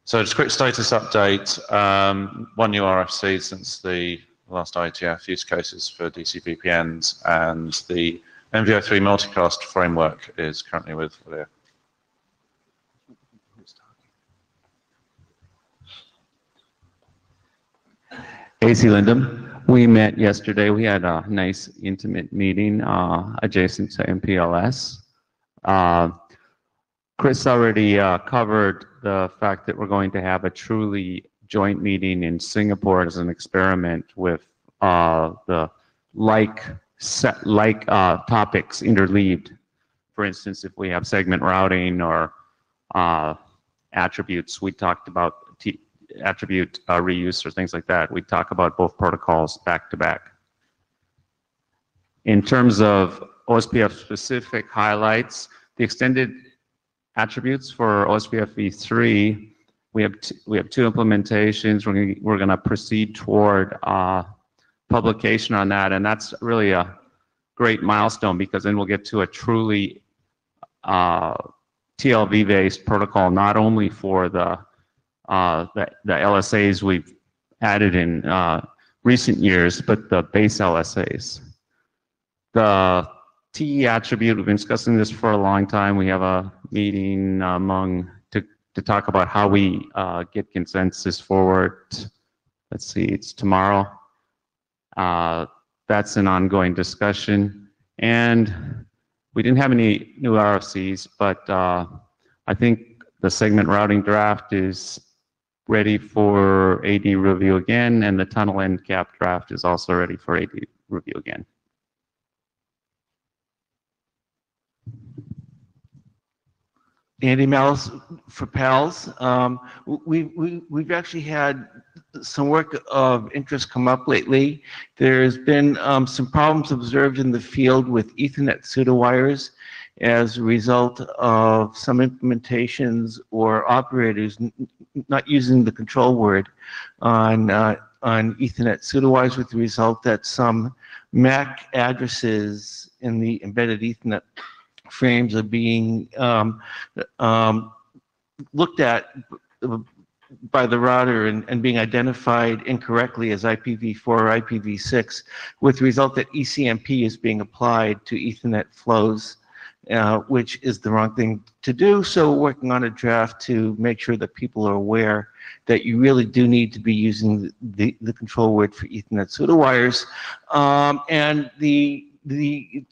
So just a quick status update. Um, one new RFC since the last IETF use cases for DC VPNs and the NVO3 multicast framework is currently with Alia. Acee Lindem. We met yesterday. We had a nice intimate meeting uh, adjacent to MPLS. Uh, Chris already uh, covered the fact that we're going to have a truly joint meeting in Singapore as an experiment with uh, the like set like uh, topics interleaved. For instance, if we have segment routing or uh, attributes, we talked about attribute uh, reuse or things like that. We talk about both protocols back to back. In terms of OSPF specific highlights, the extended attributes for OSPF v3, we have we have two implementations. We're gonna, we're going to proceed toward uh, publication on that, and that's really a great milestone because then we'll get to a truly uh, TLV-based protocol, not only for the, uh, the the LSAs we've added in uh, recent years, but the base LSAs. The TE attribute, we've been discussing this for a long time. We have a meeting among to, to talk about how we uh, get consensus forward. Let's see, it's tomorrow. Uh, that's an ongoing discussion. And we didn't have any new RFCs, but uh, I think the segment routing draft is ready for AD review again, and the tunnel encap draft is also ready for AD review again. Andy Malis for PALS. Um, we, we, we've actually had some work of interest come up lately. There's been um, some problems observed in the field with Ethernet pseudowires as a result of some implementations or operators not using the control word on, uh, on Ethernet pseudowires with the result that some MAC addresses in the embedded Ethernet frames are being um, um, looked at by the router and, and, being identified incorrectly as IPv4 or IPv6, with the result that ECMP is being applied to Ethernet flows, uh, which is the wrong thing to do. So working on a draft to make sure that people are aware that you really do need to be using the, the, control word for Ethernet pseudowires. Um, and the, the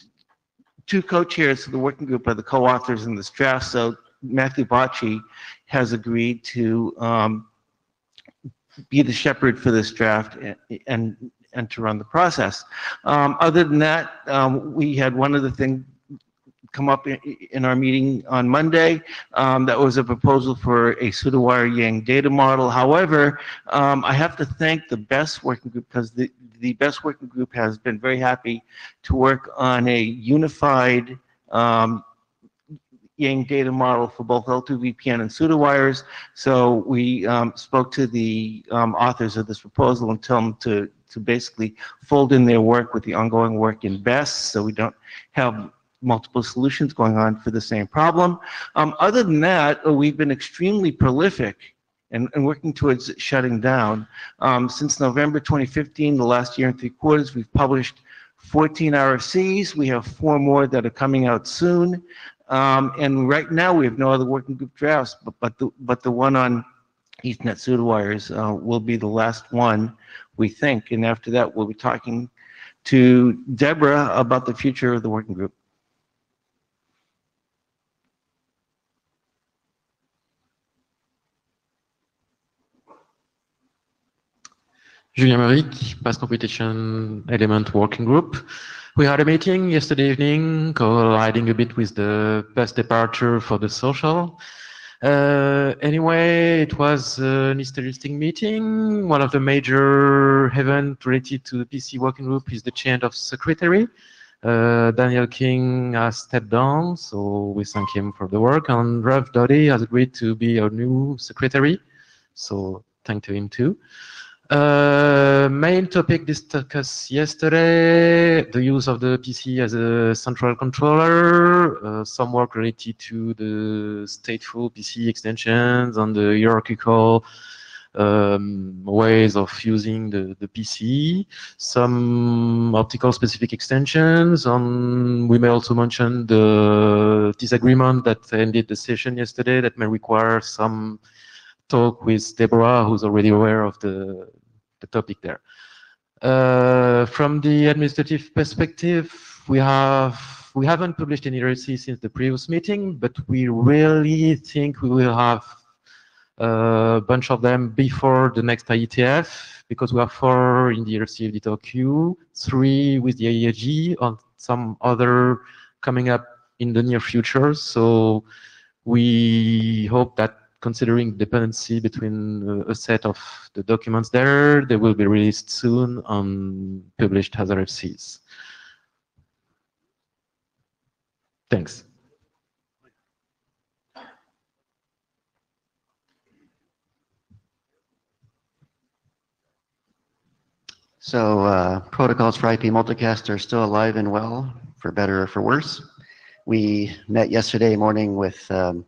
two co-chairs of the working group are the co-authors in this draft. So Matthew Bocci has agreed to um, be the shepherd for this draft and, and, and to run the process. Um, other than that, um, we had one other thing come up in, in our meeting on Monday. Um, that was a proposal for a pseudowire Yang data model. However, um, I have to thank the BESS working group because the, the BESS working group has been very happy to work on a unified um, Yang data model for both L2VPN and pseudowires. So we um, spoke to the um, authors of this proposal and tell them to, to basically fold in their work with the ongoing work in BESS so we don't have multiple solutions going on for the same problem. Um, other than that, uh, we've been extremely prolific and, and working towards shutting down. Um, since November 2015, the last year and three quarters, we've published 14 RFCs. We have four more that are coming out soon. Um, and right now we have no other working group drafts, but, but, the, but the one on Ethernet pseudowires uh, will be the last one, we think. And after that, we'll be talking to Deborah about the future of the working group. Julien Meuric, Path Computation Element Working Group. We had a meeting yesterday evening colliding a bit with the bus departure for the social. Uh, anyway, it was an interesting meeting. One of the major events related to the PC working group is the change of secretary. Uh, Daniel King has stepped down, so we thank him for the work. And Dhruv Dhody has agreed to be our new secretary, so thank to him too. Uh, main topic discussed yesterday, the use of the PC as a central controller, uh, some work related to the stateful PC extensions and the hierarchical um, ways of using the, the PC, some optical specific extensions, and we may also mention the disagreement that ended the session yesterday that may require some talk with Deborah, who's already aware of the, the topic there. Uh, from the administrative perspective, we have we haven't published any RFC since the previous meeting, but we really think we will have a bunch of them before the next IETF because we have four in the RFC editor queue, three with the AEG, and some other coming up in the near future. So we hope that considering dependency between uh, a set of the documents there, they will be released soon and published as RFCs. Thanks. So uh, protocols for IP multicast are still alive and well, for better or for worse. We met yesterday morning with um,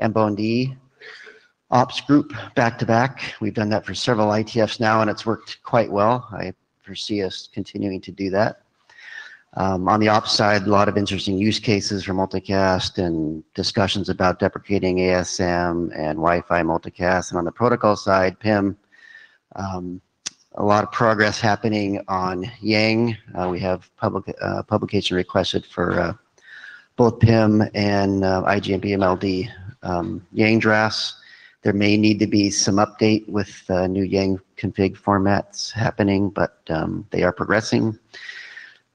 MBONED ops group back to back. We've done that for several IETFs now, and it's worked quite well. I foresee us continuing to do that. Um, on the ops side, a lot of interesting use cases for multicast and discussions about deprecating ASM and Wi-Fi multicast. And on the protocol side, PIM, um, a lot of progress happening on Yang. Uh, we have public uh, publication requested for uh, both PIM and uh, IGMP MLD um, Yang drafts. There may need to be some update with uh, new Yang config formats happening, but um, they are progressing.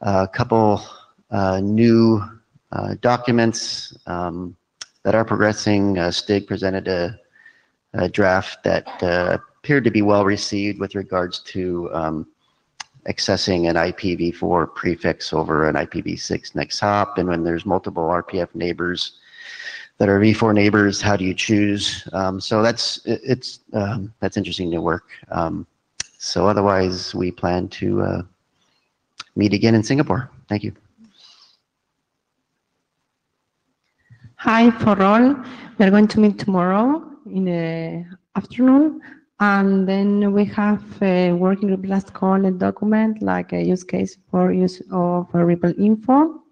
A couple uh, new uh, documents um, that are progressing. Uh, Stig presented a, a draft that uh, appeared to be well received with regards to um, accessing an IPv4 prefix over an IPv6 next hop, and when there's multiple RPF neighbors that are v4 neighbors, how do you choose? Um, so that's it, it's um, that's interesting to work. Um, so otherwise, we plan to uh, meet again in Singapore. Thank you. Hi for all. We are going to meet tomorrow in the afternoon, and then we have a working group last call a document like a use case for use of RPL info.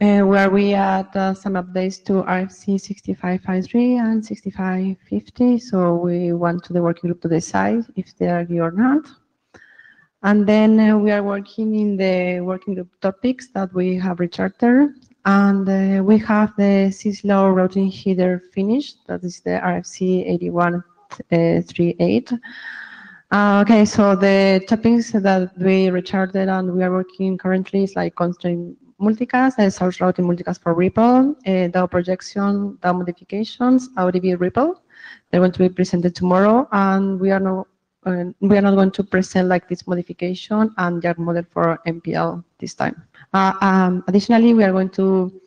Uh, where we add uh, some updates to RFC 6553 and 6550. So we want to the working group to decide if they agree or not. And then uh, we are working in the working group topics that we have recharted. And uh, we have the syslaw routing header finished. That is the RFC 8138. Uh, okay, so the topics that we recharted and we are working currently is like constraint multicast, uh, source routing multicast for RPL, uh, DAO projection, DAO modifications, ODB RPL. They're going to be presented tomorrow, and we are not uh, we are not going to present like this modification and YANG model for MPL this time. Uh, um, additionally, we are going to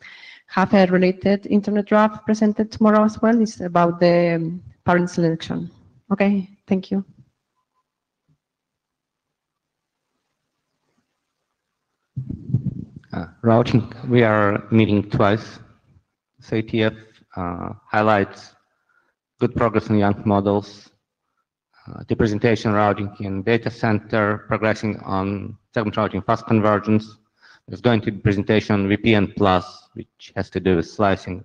have a related internet draft presented tomorrow as well. It's about the um, parent selection. Okay, thank you. Uh, routing, we are meeting twice. CTF uh, highlights good progress in YANG models, uh, the presentation routing in data center, progressing on segment routing fast convergence. There's going to be presentation on VPN Plus, which has to do with slicing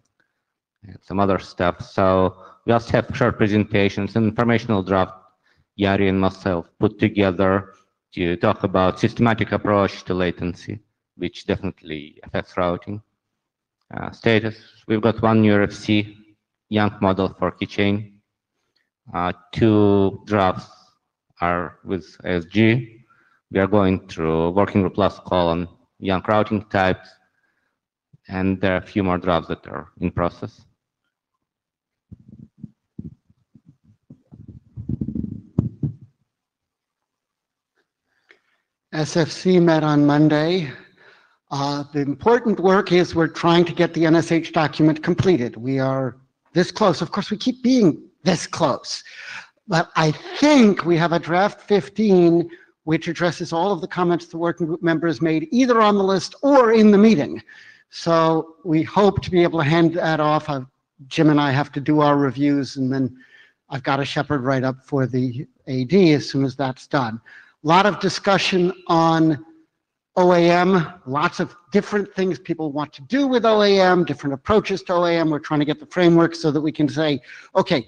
and some other stuff. So we also have short presentations, an informational draft Yari and myself put together to talk about systematic approach to latency which definitely affects routing. Uh, status, we've got one RFC YANG model for keychain, uh, two drafts are with SG. We are going through working group last call on YANG routing types, and there are a few more drafts that are in process. SFC met on Monday. Uh, The important work is we're trying to get the NSH document completed. We are this close. Of course, we keep being this close. But I think we have a draft 15 which addresses all of the comments the working group members made either on the list or in the meeting. So we hope to be able to hand that off. Uh, Jim and I have to do our reviews and then I've got a shepherd write up for the AD as soon as that's done. A lot of discussion on OAM, lots of different things people want to do with OAM, different approaches to OAM. We're trying to get the framework so that we can say, okay,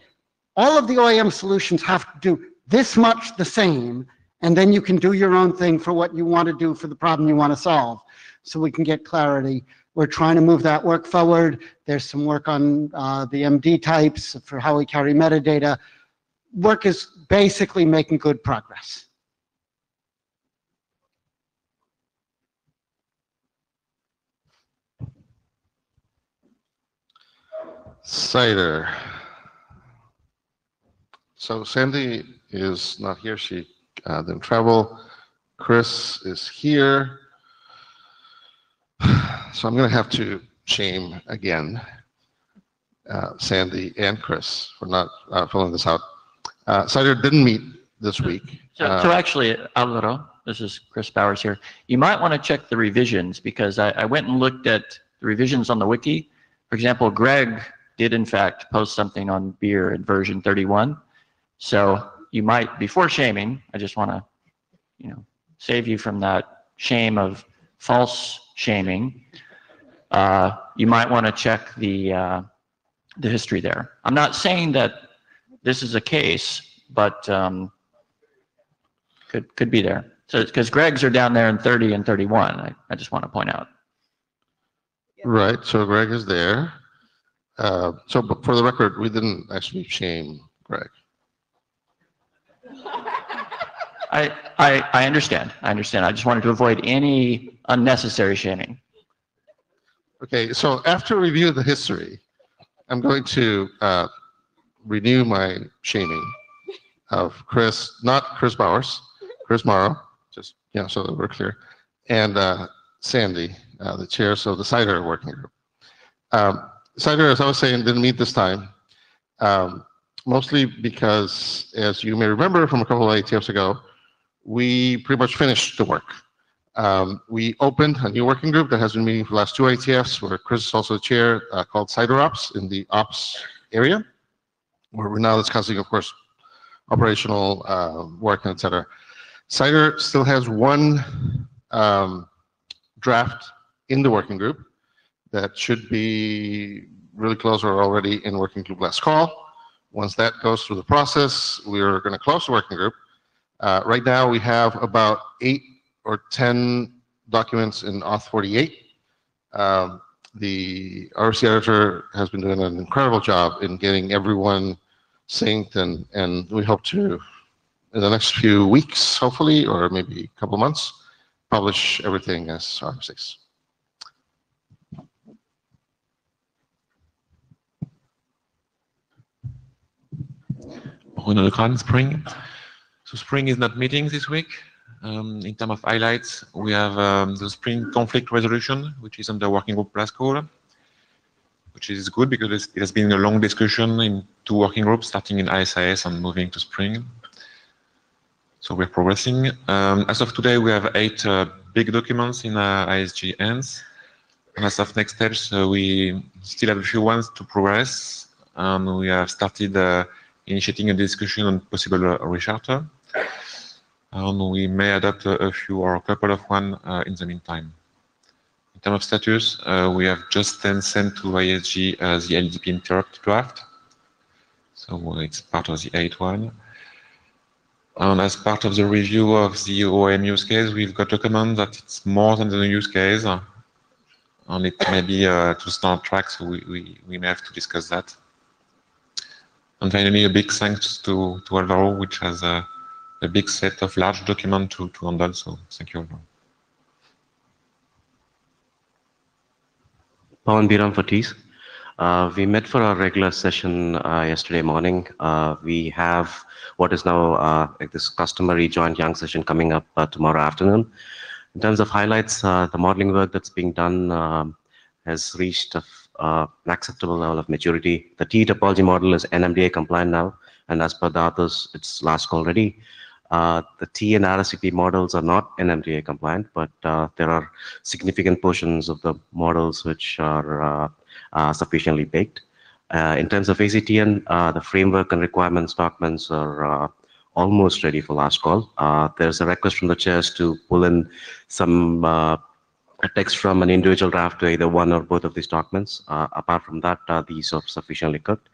all of the OAM solutions have to do this much the same, and then you can do your own thing for what you want to do for the problem you want to solve. So we can get clarity. We're trying to move that work forward. There's some work on uh, the MD types for how we carry metadata. Work is basically making good progress. SIDR. So Sandy is not here. She uh, didn't travel. Chris is here. So I'm going to have to shame again uh, Sandy and Chris for not uh, filling this out. Uh, SIDR didn't meet this week. So, Uh, so actually, Alvaro, this is Chris Bowers here. You might want to check the revisions because I, I went and looked at the revisions on the wiki. For example, Greg did in fact post something on BIER in version 31. So you might, before shaming, I just want to, you know, save you from that shame of false shaming. Uh, you might want to check the uh, the history there. I'm not saying that this is a case, but um, could could be there. So because Greg's are down there in 30 and 31, I, I just want to point out. Right, so Greg is there. Uh, So but for the record, we didn't actually shame Greg. I, I I understand. I understand. I just wanted to avoid any unnecessary shaming. Okay, so after review of the history, I'm going to uh, renew my shaming of Chris, not Chris Bowers, Chris Morrow, just, you know, so that we're clear, and uh, Sandy, uh, the chair, of the SIDR working group. Um, SIDR, as I was saying, didn't meet this time, um, mostly because, as you may remember from a couple of ATFs ago, we pretty much finished the work. Um, we opened a new working group that has been meeting for the last two IETFs, where Chris is also the chair, uh, called SIDR Ops in the Ops area, where we're now discussing, of course, operational uh, work, et cetera. SIDR still has one um, draft in the working group that should be really close or already in working group last call. Once that goes through the process, we're going to close the working group. Uh, right now, we have about eight or 10 documents in Auth 48. Um, the RC editor has been doing an incredible job in getting everyone synced, and, and we hope to, in the next few weeks, hopefully, or maybe a couple months, publish everything as R6. Legrand, Spring. So Spring is not meeting this week. Um, in terms of highlights, we have um, the Spring conflict resolution, which is under working group call, which is good because it has been a long discussion in two working groups, starting in ISIS and moving to Spring. So we're progressing. Um, as of today, we have eight uh, big documents in uh, ISG hands. And as of next stage, so we still have a few ones to progress. Um, we have started uh, initiating a discussion on possible recharter. And we may adopt a, a few or a couple of one uh, in the meantime. In terms of status, uh, we have just then sent to ISG uh, the LDP interop draft. So it's part of the 8 one. And as part of the review of the OM use case, we've got a comment that it's more than the use case. And it may be uh, to start track, so we, we, we may have to discuss that. And finally, a big thanks to, to Alvaro, which has uh, a big set of large document to, to handle. So thank you. Alvaro. Pavan Beeram TEAS. Uh, we met for our regular session uh, yesterday morning. Uh, we have what is now uh, like this customary joint YANG session coming up uh, tomorrow afternoon. In terms of highlights, uh, the modeling work that's being done um, has reached a, uh, an acceptable level of maturity. The TE topology model is NMDA compliant now, and as per the authors, it's last call ready. Uh, the TE and RSVP models are not NMDA compliant, but uh, there are significant portions of the models which are uh, uh, sufficiently baked. Uh, in terms of ACTN, uh, the framework and requirements documents are almost ready for last call. There's a request from the chairs to pull in some uh, text from an individual draft to either one or both of these documents. Uh, apart from that, uh, these are sufficiently cooked.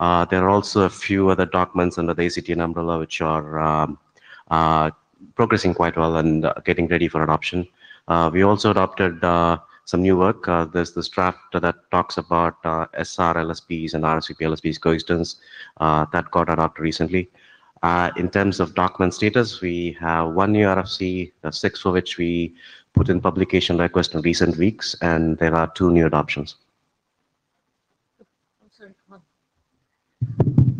Uh, there are also a few other documents under the ACTN umbrella which are um, uh, progressing quite well and uh, getting ready for adoption. Uh, we also adopted some new work. There's this draft that talks about uh, SR LSPs and RSVP LSPs coexistence that got adopted recently. Uh, in terms of document status, we have one new RFC, the six for which we put in publication request in recent weeks, and there are two new adoptions.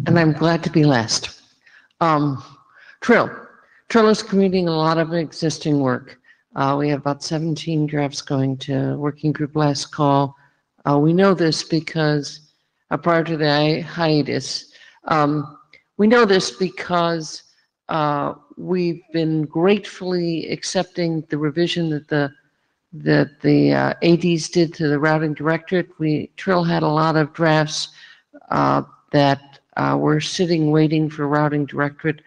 and I'm glad to be last. Um, Trill. Trill is completing a lot of existing work. Uh, we have about 17 drafts going to working group last call. Uh, we know this because uh, prior to the hi- hiatus, um, we know this because uh, we've been gratefully accepting the revision that the that the uh, ADs did to the routing directorate. We Trill had a lot of drafts uh, that uh, were sitting waiting for routing directorate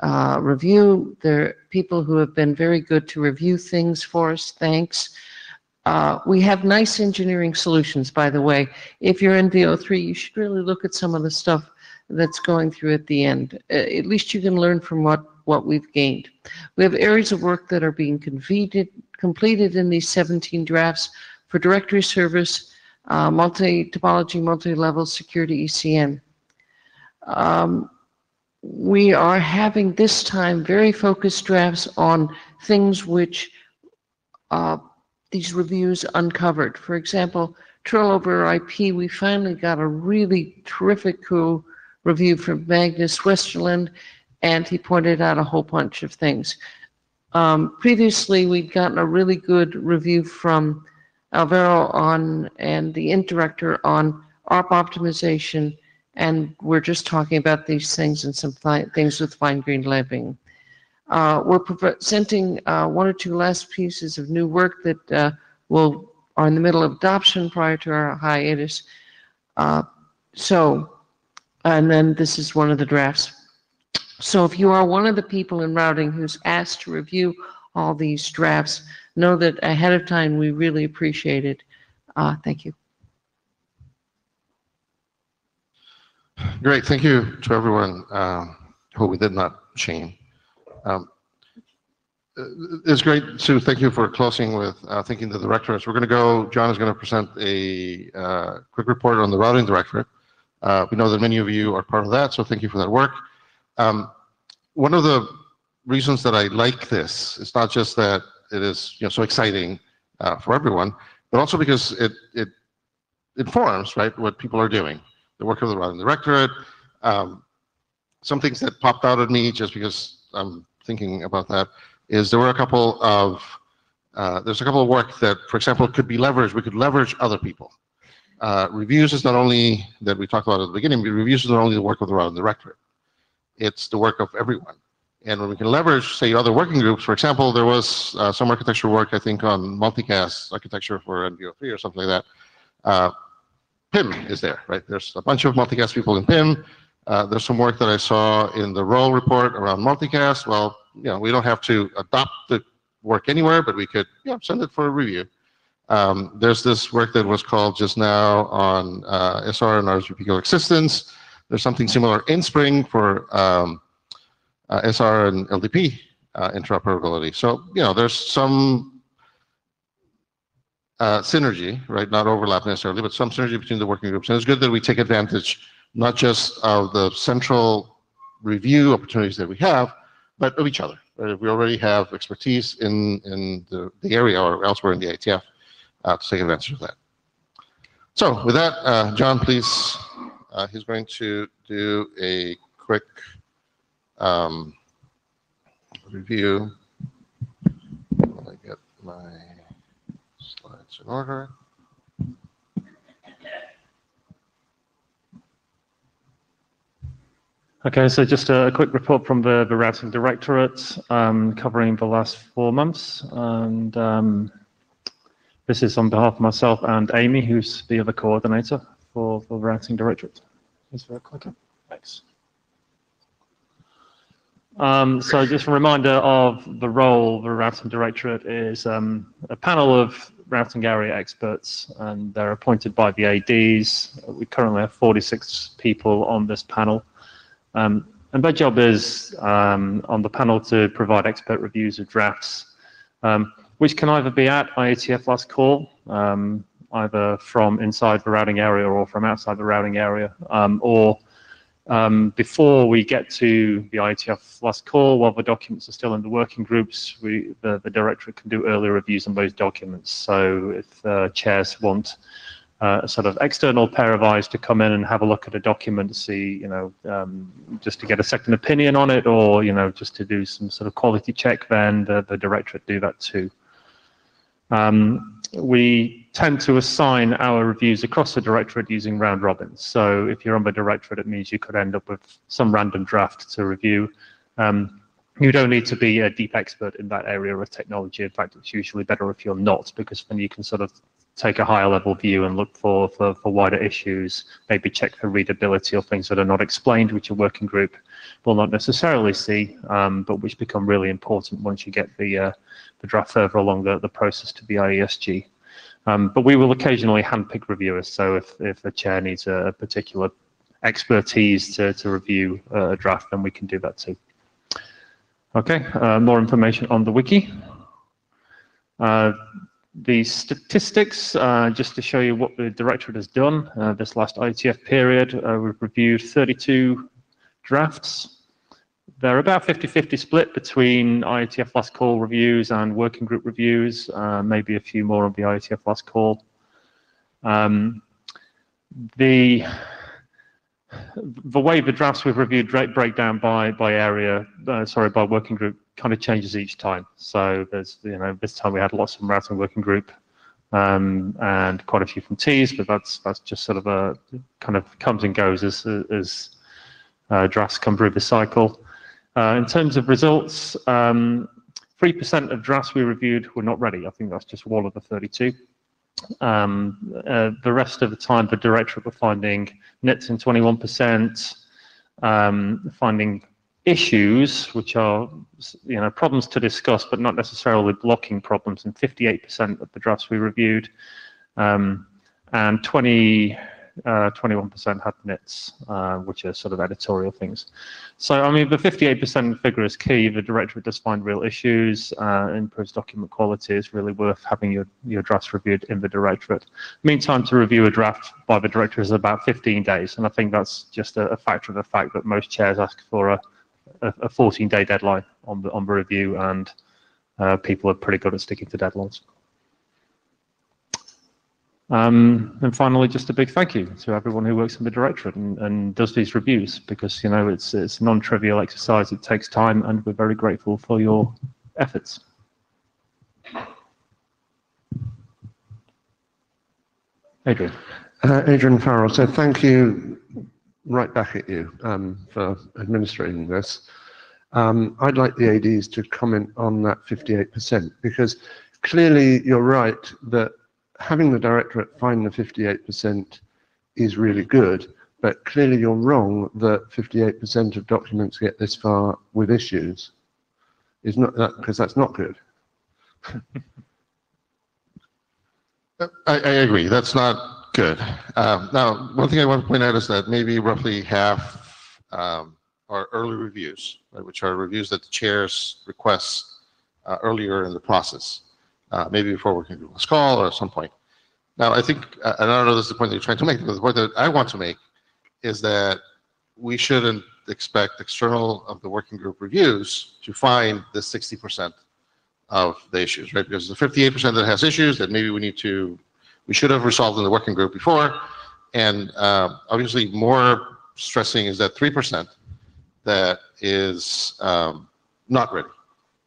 uh, review. There are people who have been very good to review things for us. Thanks. Uh, we have nice engineering solutions, by the way. If you're in NVO3, you should really look at some of the stuff that's going through at the end. Uh, at least you can learn from what, what we've gained. We have areas of work that are being completed, in these 17 drafts for directory service, uh, multi-topology, multi-level security ECN. Um, we are having this time very focused drafts on things which uh, these reviews uncovered. For example, Trill over IP, we finally got a really terrific cool review from Magnus Westerlund, and he pointed out a whole bunch of things. Um, previously, we'd gotten a really good review from Alvaro on, and the int director on ARP optimization, and we're just talking about these things and some things with fine grained labeling. Uh, we're presenting uh, one or two last pieces of new work that uh, will are in the middle of adoption prior to our hiatus. Uh, so, and then this is one of the drafts. So if you are one of the people in routing who's asked to review all these drafts, know that ahead of time we really appreciate it. Uh, thank you. Great, thank you to everyone um, who we did not shame. Um, uh, It's great Sue. thank you for closing with uh, thanking the directors. We're going to go, John is going to present a uh, quick report on the routing directorate. Uh, We know that many of you are part of that, so thank you for that work. Um, One of the reasons that I like this is not just that it is you know so exciting uh, for everyone, but also because it it informs right what people are doing the work of the routing directorate. Um, some things that popped out at me just because I'm thinking about that is there were a couple of uh, there's a couple of work that, for example, could be leveraged. We could leverage other people. Uh, reviews is not only that we talked about at the beginning, but reviews is not only the work of the routing directorate. It's the work of everyone. And when we can leverage, say, other working groups, for example, there was uh, some architecture work, I think, on multicast architecture for NVO3 or something like that. Uh, PIM is there, right? There's a bunch of multicast people in PIM. Uh, there's some work that I saw in the ROLL report around multicast. Well, you know, we don't have to adopt the work anywhere, but we could you know, send it for a review. Um, there's this work that was called just now on uh, SR and RSVP coexistence. There's something similar in Spring for um, uh, SR and LDP uh, interoperability. So, you know, there's some uh, synergy, right? Not overlap necessarily, but some synergy between the working groups. And it's good that we take advantage not just of the central review opportunities that we have, but of each other. Uh, we already have expertise in, in the, the area or elsewhere in the IETF uh, to take advantage of that. So with that, uh, John, please, uh, he's going to do a quick um, review. Let me get my slides in order. Okay, so just a quick report from the, the routing directorate um, covering the last four months. And um, this is on behalf of myself and Amy, who's the other coordinator for, for the routing directorate. There a clicker? Thanks. Um, so just a reminder of the role of the routing directorate is um, a panel of routing area experts and they're appointed by the ADs. We currently have 46 people on this panel. Um, and their job is um, on the panel to provide expert reviews of drafts, um, which can either be at IETF last call, um, either from inside the routing area or from outside the routing area, um, or um, before we get to the IETF last call, while the documents are still in the working groups, we, the, the directorate can do early reviews on those documents. So if uh, chairs want uh, a sort of external pair of eyes to come in and have a look at a document, see, you know, um, just to get a second opinion on it, or you know, just to do some sort of quality check, then the, the directorate do that too. Um, we tend to assign our reviews across the directorate using round robins. So if you're on the directorate, it means you could end up with some random draft to review. Um, you don't need to be a deep expert in that area of technology. In fact, it's usually better if you're not, because then you can sort of take a higher level view and look for, for, for wider issues, maybe check for readability or things that are not explained, which a working group will not necessarily see, um, but which become really important once you get the, uh, the draft further along the, the process to the IESG. Um, but we will occasionally handpick reviewers, so if, if the chair needs a, particular expertise to, to review a draft, then we can do that too. Okay, uh, more information on the wiki. Uh, the statistics, uh, just to show you what the directorate has done uh, this last IETF period, uh, we've reviewed 32 drafts. They're about 50-50 split between IETF last call reviews and working group reviews, uh, maybe a few more on the IETF last call. Um, the the way the drafts we've reviewed break down by by area, uh, sorry, by working group kind of changes each time. So there's, you know, this time we had lots from routing working group um, and quite a few from TEAS, but that's that's just sort of a kind of comes and goes as as uh, drafts come through the cycle. Uh, in terms of results, 3% um, of drafts we reviewed were not ready. I think that's just one of the 32. Um, uh, the rest of the time, the directorate were finding nits in 21%, um, finding issues, which are you know problems to discuss, but not necessarily blocking problems. In 58% of the drafts we reviewed, um, and 20, 21% uh, had nits, uh, which are sort of editorial things. So I mean, the 58% figure is key. The directorate does find real issues, uh, improves document quality. It's really worth having your your drafts reviewed in the directorate. Mean time to review a draft by the director is about 15 days, and I think that's just a, a factor of the fact that most chairs ask for a a 14 day deadline on the on the review, and uh, people are pretty good at sticking to deadlines. Um, and finally, just a big thank you to everyone who works in the directorate and, and does these reviews because you know it's it's a non-trivial exercise. It takes time, and we're very grateful for your efforts. Adrian. Uh, Adrian Farrel. So thank you right back at you um, for administering this. Um, I'd like the ADs to comment on that 58% because clearly you're right that having the directorate find the 58% is really good, but clearly you're wrong that 58% of documents get this far with issues. Is not that because that's not good. I, I agree. That's not Good. Um, now, one thing I want to point out is that maybe roughly half um, are early reviews, right, which are reviews that the chairs request uh, earlier in the process, uh, maybe before can do a call or at some point. Now, I think, uh, and I don't know this is the point that you're trying to make, but the point that I want to make is that we shouldn't expect external of the working group reviews to find the 60% of the issues, right? Because the 58% that has issues that maybe we need to, we should have resolved in the working group before. And uh, obviously more stressing is that 3% that is um, not ready.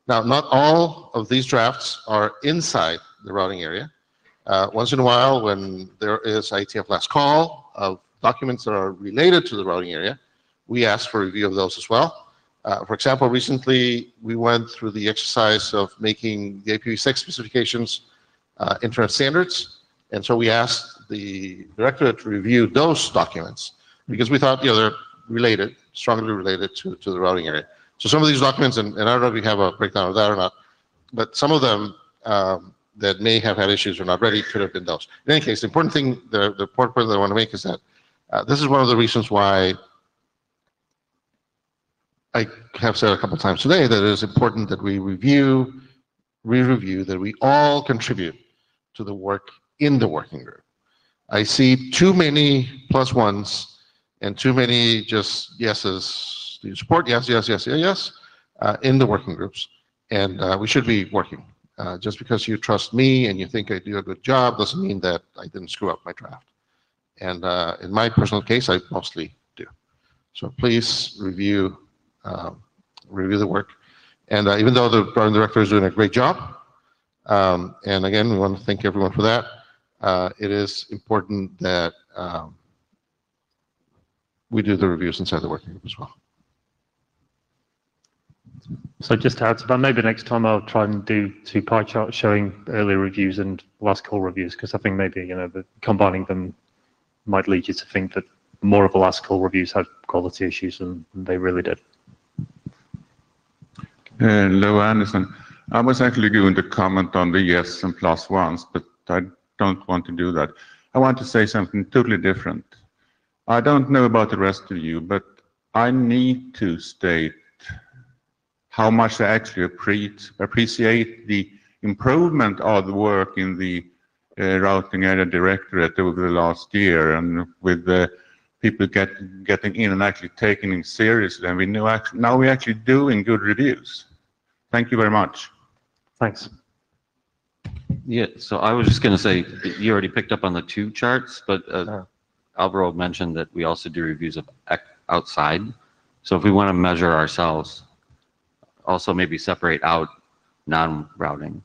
Now, not all of these drafts are inside the routing area. Uh, once in a while, when there is IETF last call of documents that are related to the routing area, we ask for review of those as well. Uh, for example, recently we went through the exercise of making the IPv6 specifications uh, internet standards. And so we asked the directorate to review those documents because we thought, you know, they're related, strongly related to, to the routing area. So some of these documents, and, and I don't know if we have a breakdown of that or not, but some of them um, that may have had issues or not ready could have been those. In any case, the important thing, the, the important point that I want to make is that uh, this is one of the reasons why I have said a couple times today that it is important that we review, re-review, that we all contribute to the work in the working group. I see too many plus ones and too many just yeses. Do you support? Yes, yes, yes, yes, yes, uh, in the working groups. And uh, we should be working. Uh, just because you trust me and you think I do a good job doesn't mean that I didn't screw up my draft. And uh, in my personal case, I mostly do. So please review um, review the work. And uh, even though the program director is doing a great job, um, and again, we want to thank everyone for that, uh, it is important that um, we do the reviews inside the working group as well. So just to add to that, maybe next time I'll try and do two pie charts showing early reviews and last call reviews, because I think maybe, you know, the, combining them might lead you to think that more of the last call reviews had quality issues than they really did. Uh, Loa Andersson, I was actually going to comment on the yes and plus ones, but I don't want to do that. I want to say something totally different. I don't know about the rest of you, but I need to state how much I actually appreciate the improvement of the work in the uh, routing area directorate over the last year and with the people get, getting in and actually taking it seriously. And we know now we're actually doing good reviews. Thank you very much. Thanks. Yeah, so I was just going to say, you already picked up on the two charts, but uh, Alvaro mentioned that we also do reviews of outside. So if we want to measure ourselves, also maybe separate out non-routing.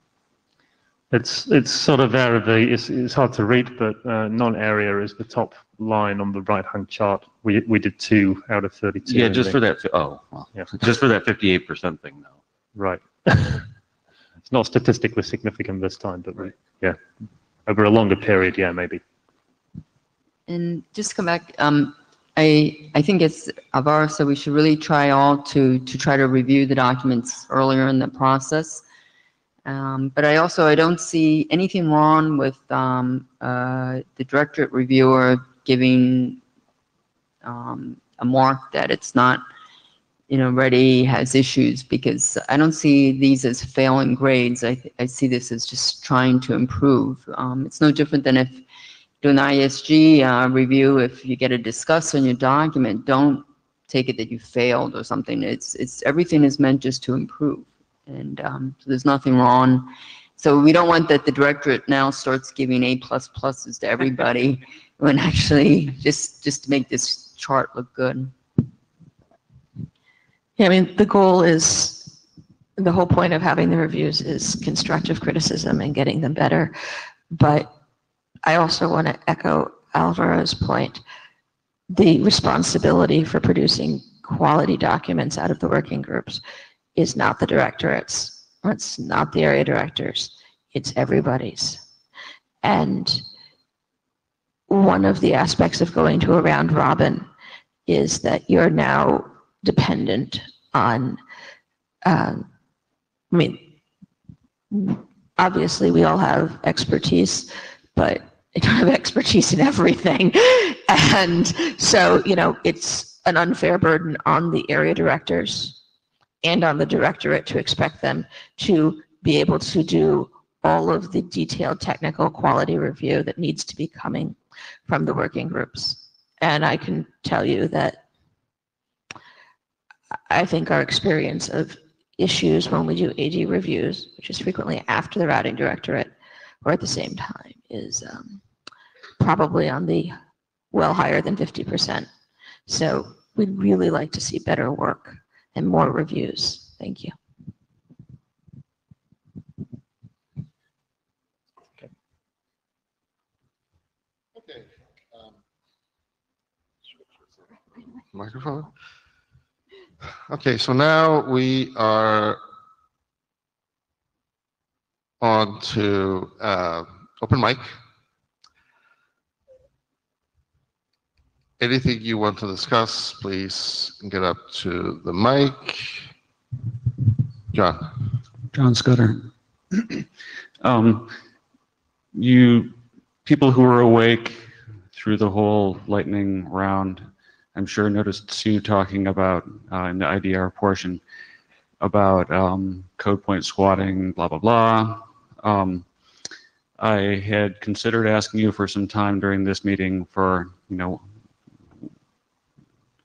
It's it's sort of there. The it's, it's hard to read, but uh, non-area is the top line on the right-hand chart. We we did two out of thirty-two. Yeah, just for that. Oh, well, Yeah. just for that fifty-eight percent thing, though. Right. it's not statistically significant this time, but we, yeah, over a longer period, yeah, maybe. And just to come back, um, I, I think it's Alvaro said we should really try all to, to try to review the documents earlier in the process. Um, but I also, I don't see anything wrong with, um, uh, the directorate reviewer giving, um, a mark that it's not, you know, ready, has issues, because I don't see these as failing grades. I, th- I see this as just trying to improve. Um, it's no different than if do an ISG uh, review, if you get a discuss on your document, don't take it that you failed or something. It's, it's, everything is meant just to improve. And um, so there's nothing wrong. So we don't want that the directorate now starts giving A plus pluses to everybody when actually just, just to make this chart look good. Yeah, I mean, the goal is, the whole point of having the reviews is constructive criticism and getting them better. But I also want to echo Alvaro's point. The responsibility for producing quality documents out of the working groups is not the directorates, or it's not the area directors, it's everybody's. And one of the aspects of going to a round robin is that you're now dependent on, um, I mean, obviously we all have expertise, but I don't have expertise in everything. And so, you know, it's an unfair burden on the area directors and on the directorate to expect them to be able to do all of the detailed technical quality review that needs to be coming from the working groups. And I can tell you that I think our experience of issues when we do AD reviews, which is frequently after the routing directorate or at the same time, is um, probably on the well higher than 50%. So we'd really like to see better work and more reviews. Thank you. Okay. Microphone. Okay, so now we are on to uh, open mic. Anything you want to discuss, please get up to the mic. John. John Scudder. Um, you, people who were awake through the whole lightning round, I'm sure noticed Sue talking about, uh, in the IDR portion, about um, code point squatting, blah, blah, blah. Um, I had considered asking you for some time during this meeting for, you know,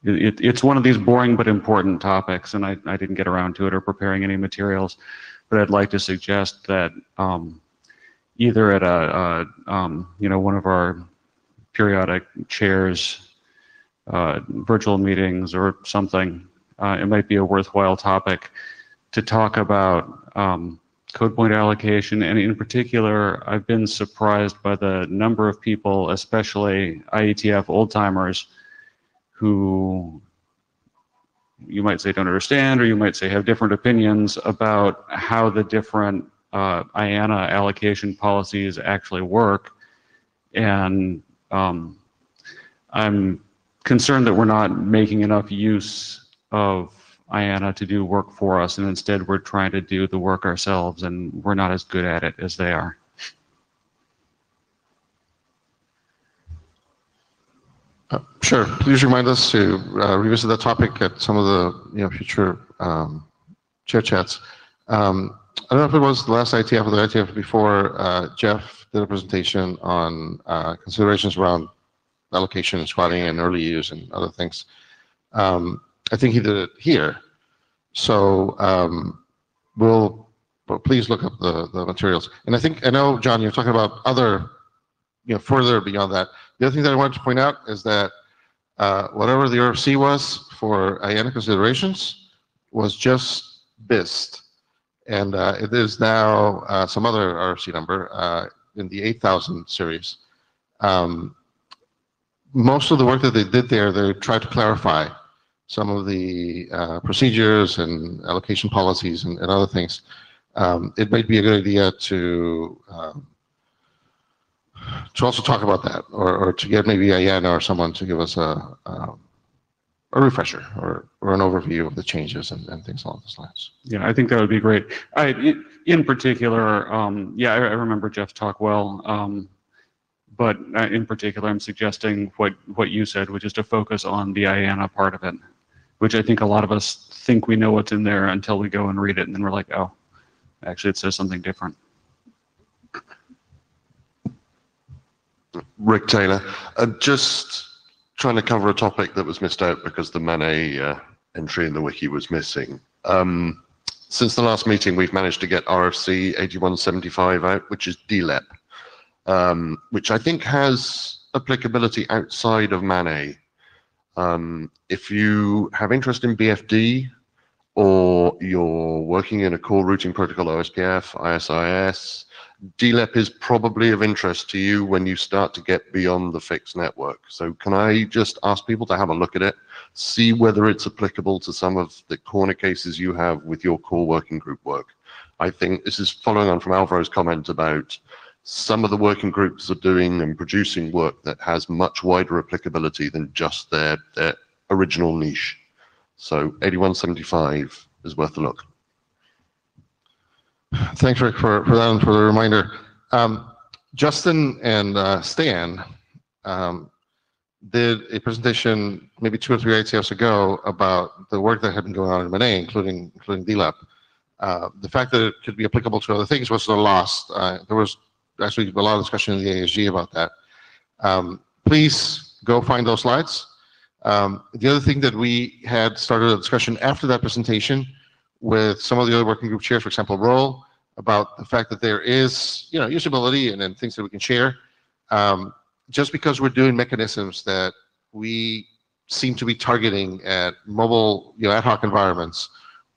it, it's one of these boring but important topics, and I, I didn't get around to it or preparing any materials. But I'd like to suggest that um, either at a, a um, you know one of our periodic chairs virtual meetings or something, uh, it might be a worthwhile topic to talk about um, code point allocation. And in particular, I've been surprised by the number of people, especially IETF old timers, who you might say don't understand, or you might say have different opinions about how the different uh, IANA allocation policies actually work. And um, I'm concerned that we're not making enough use of IANA to do work for us, and instead we're trying to do the work ourselves, and we're not as good at it as they are. Uh, Sure, please remind us to uh, revisit that topic at some of the, you know, future um, chair chats. Um, I don't know if it was the last IETF or the IETF before, uh, Jeff did a presentation on uh, considerations around allocation and squatting and early use and other things. Um, I think he did it here. So um, we'll, please look up the, the materials. And I think, I know, John, you're talking about other, you know, further beyond that. The other thing that I wanted to point out is that uh, whatever the RFC was for IANA considerations was just BIST. And uh, it is now uh, some other RFC number uh, in the 8000 series. Um, most of the work that they did there, they tried to clarify some of the uh, procedures and allocation policies and, and other things. Um, it might be a good idea to um, to also talk about that, or, or to get maybe IANA or someone to give us a um, a refresher or, or an overview of the changes and, and things along those lines. Yeah, I think that would be great. I, in- particular, um, yeah, I, I remember Jeff talk well. But uh, in particular, I'm suggesting what, what you said, which is to focus on the IANA part of it, which I think a lot of us think we know what's in there until we go and read it, and then we're like, oh, actually, it says something different. Rick Taylor. Uh, just trying to cover a topic that was missed out because the MANET uh, entry in the wiki was missing. Um, since the last meeting, we've managed to get RFC 8175 out, which is DLEP, um, which I think has applicability outside of MANET. Um, if you have interest in BFD or you're working in a core routing protocol, OSPF, IS-IS, DLEP is probably of interest to you when you start to get beyond the fixed network. So can I just ask people to have a look at it, see whether it's applicable to some of the corner cases you have with your core working group work? I think this is following on from Alvaro's comment about some of the working groups are doing and producing work that has much wider applicability than just their, their original niche. So 8175 is worth a look. Thanks, Rick, for, for that and for the reminder. Um, Justin and uh, Stan um, did a presentation maybe two or three IETFs ago about the work that had been going on in MANET, including including DLEP. Uh, the fact that it could be applicable to other things was of lost. Uh, there was actually a lot of discussion in the IESG about that. Um, please go find those slides. Um, the other thing that we had started a discussion after that presentation with some of the other working group chairs, for example, ROLL, about the fact that there is, you know, usability and then things that we can share. Um, just because we're doing mechanisms that we seem to be targeting at mobile, you know, ad hoc environments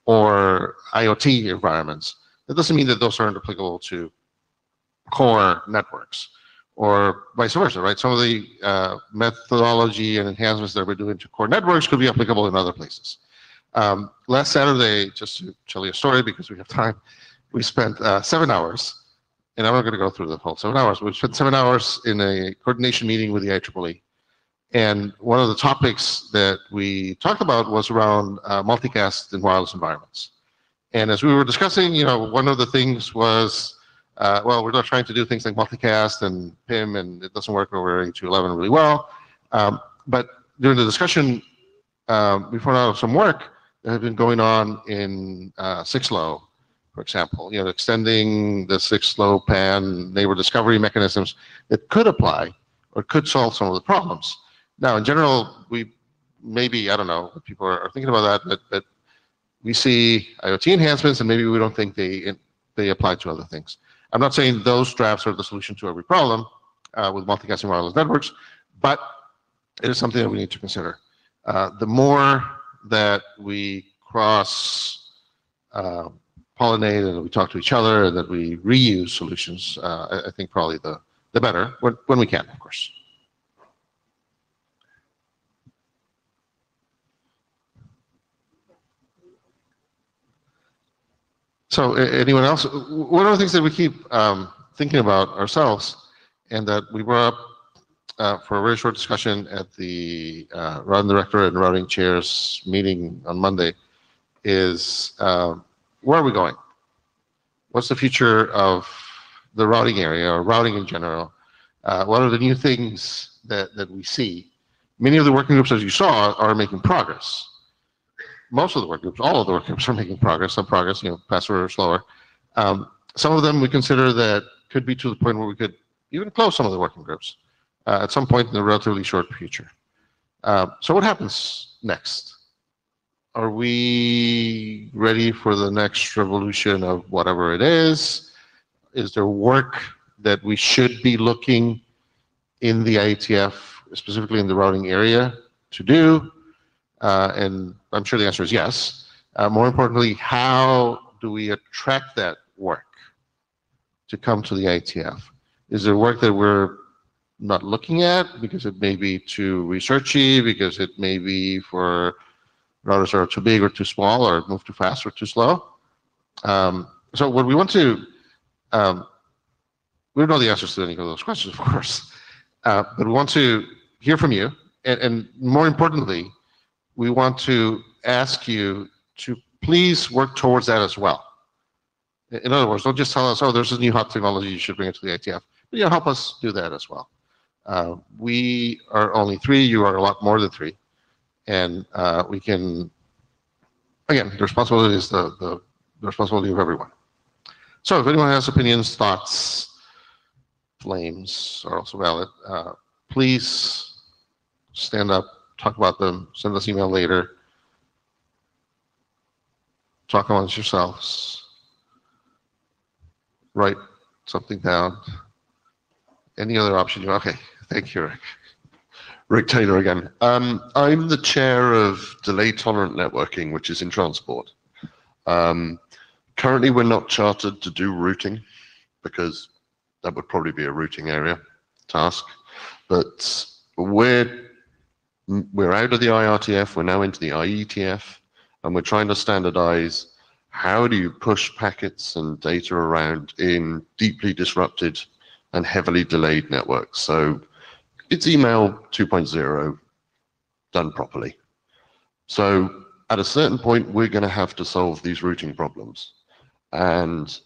or IoT environments, that doesn't mean that those aren't applicable to core networks or vice versa, right? Some of the uh, methodology and enhancements that we're doing to core networks could be applicable in other places. Um, last Saturday, just to tell you a story because we have time, we spent uh, seven hours, and I'm not going to go through the whole seven hours. We spent seven hours in a coordination meeting with the IEEE. And one of the topics that we talked about was around uh, multicast in wireless environments. And as we were discussing, you know, one of the things was, uh, well, we're not trying to do things like multicast and PIM, and it doesn't work over 8211 really well. Um, but during the discussion, um, we found out some work that had been going on in uh, 6LoW, for example, you know, extending the 6LoWPAN neighbor discovery mechanisms that could apply or could solve some of the problems. Now, in general, we maybe, I don't know, people are, are thinking about that, but, but we see IoT enhancements and maybe we don't think they, they apply to other things. I'm not saying those drafts are the solution to every problem uh, with multicasting wireless networks, but it is something that we need to consider. Uh, the more that we cross uh, pollinate and we talk to each other and that we reuse solutions, uh, I, I, think probably the, the better when, when we can, of course. So anyone else? One of the things that we keep um, thinking about ourselves and that we brought up uh, for a very short discussion at the uh, routing director and routing chairs meeting on Monday is uh, where are we going? What's the future of the routing area or routing in general? Uh, what are the new things that, that we see? Many of the working groups, as you saw, are making progress most of the work groups, all of the work groups are making progress, some progress, you know, faster or slower. Um, some of them we consider that could be to the point where we could even close some of the working groups uh, at some point in the relatively short future. Uh, so what happens next? Are we ready for the next revolution of whatever it is? Is there work that we should be looking in the IETF, specifically in the routing area, to do? Uh, and I'm sure the answer is yes. Uh, more importantly, how do we attract that work to come to the IETF? Is there work that we're not looking at because it may be too researchy, because it may be for routers are too big or too small or move too fast or too slow? Um, so what we want to, um, we don't know the answers to any of those questions, of course, uh, but we want to hear from you, and, and more importantly, we want to ask you to please work towards that as well. In other words, don't just tell us, oh, there's a new hot technology, you should bring it to the IETF. But you know, help us do that as well. Uh, we are only three, you are a lot more than three. And uh, we can, again, the responsibility is the, the, the responsibility of everyone. So if anyone has opinions, thoughts, flames are also valid, uh, please stand up talk about them, send us email later. Talk amongst yourselves. Write something down. Any other option? You okay? Thank you, Rick. Rick Taylor again. Um, I'm the chair of delay tolerant networking, which is in transport. Um, currently, we're not chartered to do routing because that would probably be a routing area task. But we're we're out of the IRTF, we're now into the IETF, and we're trying to standardize how do you push packets and data around in deeply disrupted and heavily delayed networks. So it's email 2.0 done properly. So at a certain point, we're going to have to solve these routing problems. And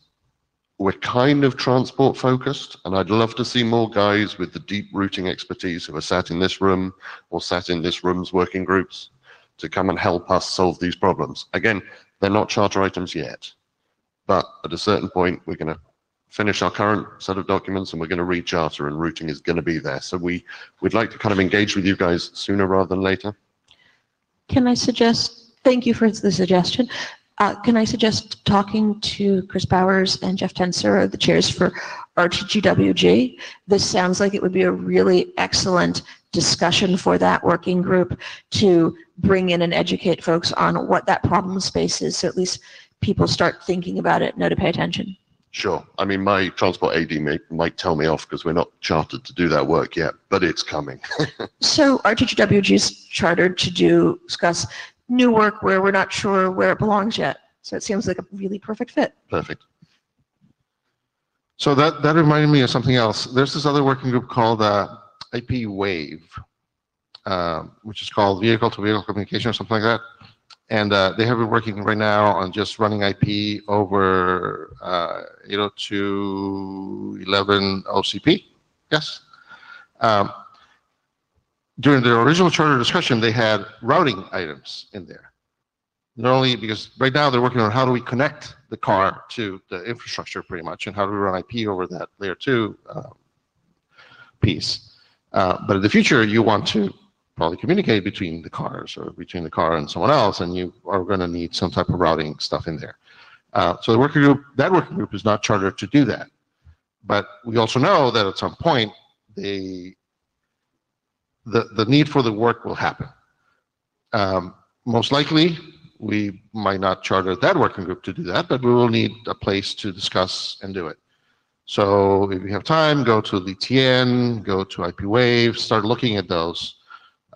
we're kind of transport focused, and I'd love to see more guys with the deep routing expertise who are sat in this room or sat in this room's working groups to come and help us solve these problems. Again, they're not charter items yet, but at a certain point, we're going to finish our current set of documents and we're going to read charter and routing is going to be there. So we, we'd like to kind of engage with you guys sooner rather than later. Can I suggest, thank you for the suggestion. Uh, Can I suggest talking to Chris Bowers and Jeff Tantsura, the chairs for RTGWG? This sounds like it would be a really excellent discussion for that working group to bring in and educate folks on what that problem space is, so at least people start thinking about it, know to pay attention. Sure. I mean, my transport AD may, might tell me off because we're not chartered to do that work yet, but it's coming. So RTGWG is chartered to do, discuss new work where we're not sure where it belongs yet. So it seems like a really perfect fit. Perfect. So that, that reminded me of something else. There's this other working group called uh, IP Wave, uh, which is called Vehicle to Vehicle Communication or something like that. And uh, they have been working right now on just running IP over uh, 802.11 OCB. Yes. Um, during the original charter discussion, they had routing items in there. Not only because right now they're working on how do we connect the car to the infrastructure pretty much, and how do we run IP over that layer two um, piece. Uh, but in the future, you want to probably communicate between the cars or between the car and someone else, and you are going to need some type of routing stuff in there. Uh, so the working group, that working group is not chartered to do that. But we also know that at some point, they, the, the need for the work will happen. Um, most likely, we might not charter that working group to do that, but we will need a place to discuss and do it. So if you have time, go to the TN, go to IP Wave, start looking at those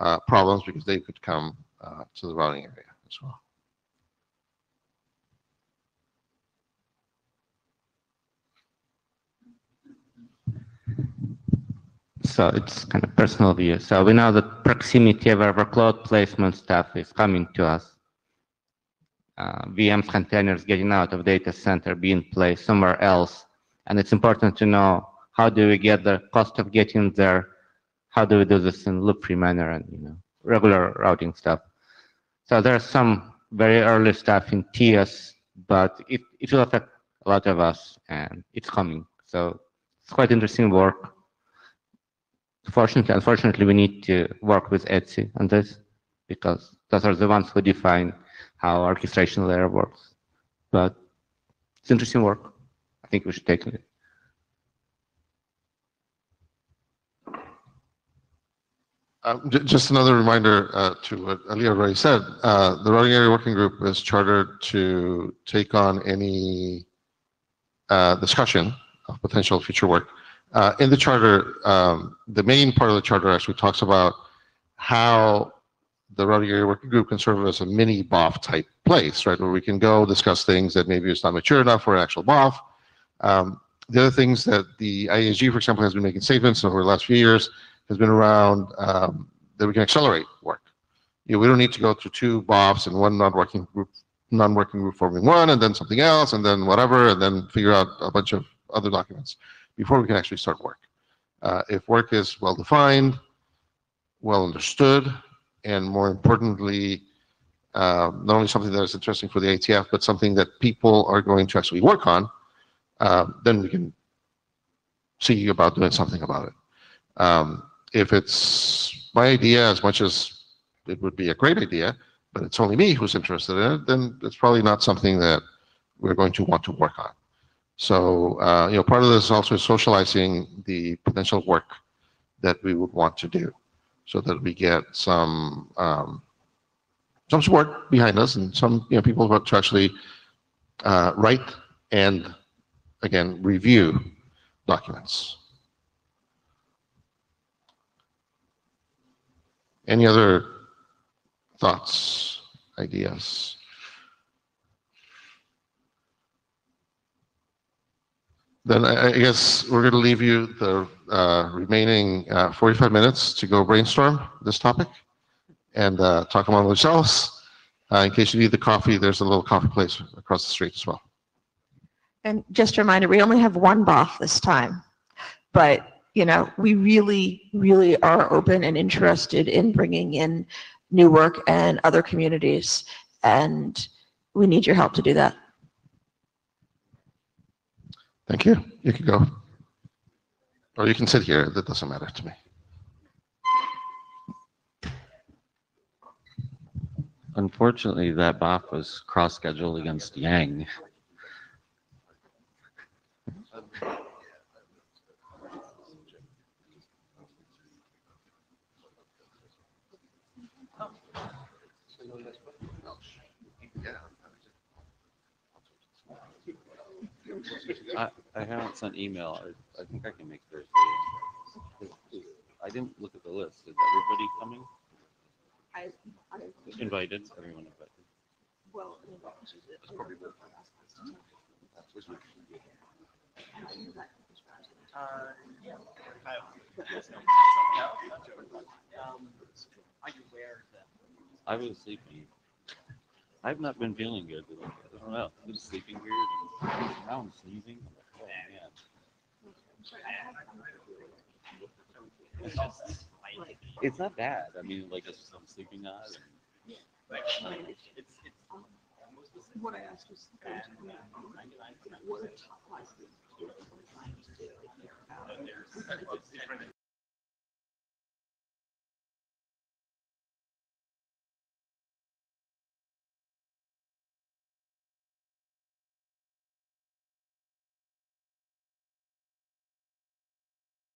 uh, problems because they could come uh, to the routing area as well. So it's kind of personal view. So we know that proximity of our workload placement stuff is coming to us. Uh, VMs containers getting out of data center being placed somewhere else. And it's important to know how do we get the cost of getting there? How do we do this in loop-free manner and you know regular routing stuff? So there's some very early stuff in TEAS, but it, it will affect a lot of us and it's coming. So it's quite interesting work. Fortunately, unfortunately, we need to work with ETSI on this because those are the ones who define how orchestration layer works. But it's interesting work. I think we should take it. J- Just another reminder uh, to what Alia already said, uh, the routing area working group is chartered to take on any uh, discussion of potential future work. Uh, In the charter, um, the main part of the charter actually talks about how the routing area working group can serve as a mini BOF type place, right? Where we can go discuss things that maybe it's not mature enough for an actual BOF. Um, The other things that the IAG, for example, has been making statements over the last few years has been around um, that we can accelerate work. You know, we don't need to go through two BOFs and one non-working group, non-working group forming one, and then something else, and then whatever, and then figure out a bunch of other documents before we can actually start work. Uh, if work is well defined, well understood, and more importantly, uh, not only something that is interesting for the IETF, but something that people are going to actually work on, uh, then we can see about doing something about it. Um, if it's my idea, as much as it would be a great idea, but it's only me who's interested in it, then it's probably not something that we're going to want to work on. So, uh, you know, part of this is also socializing the potential work that we would want to do so that we get some, um, some support behind us and some, you know, people to actually uh, write and, again, review documents. Any other thoughts, ideas? Then I guess we're going to leave you the uh, remaining uh, 45 minutes to go brainstorm this topic and uh, talk among yourselves. Uh, In case you need the coffee, there's a little coffee place across the street as well. And just a reminder, we only have one BOF this time. But, you know, we really, really are open and interested in bringing in new work and other communities. And we need your help to do that. Thank you. You can go. Or you can sit here. That doesn't matter to me. Unfortunately, that BOF was cross-scheduled against YANG. I, I haven't sent email. I, I think I can make Thursday. Is- is- I didn't look at the list. Is everybody coming? I, I. Invited, everyone invited. Well. Uh, yeah. Um, Are you aware that? I was sleeping. I've not been feeling good. I don't know. I've been sleeping weird now I'm sneezing. Oh, man. It's It's not bad. I mean, like, it's just I'm sleeping it's, what I asked was, what are top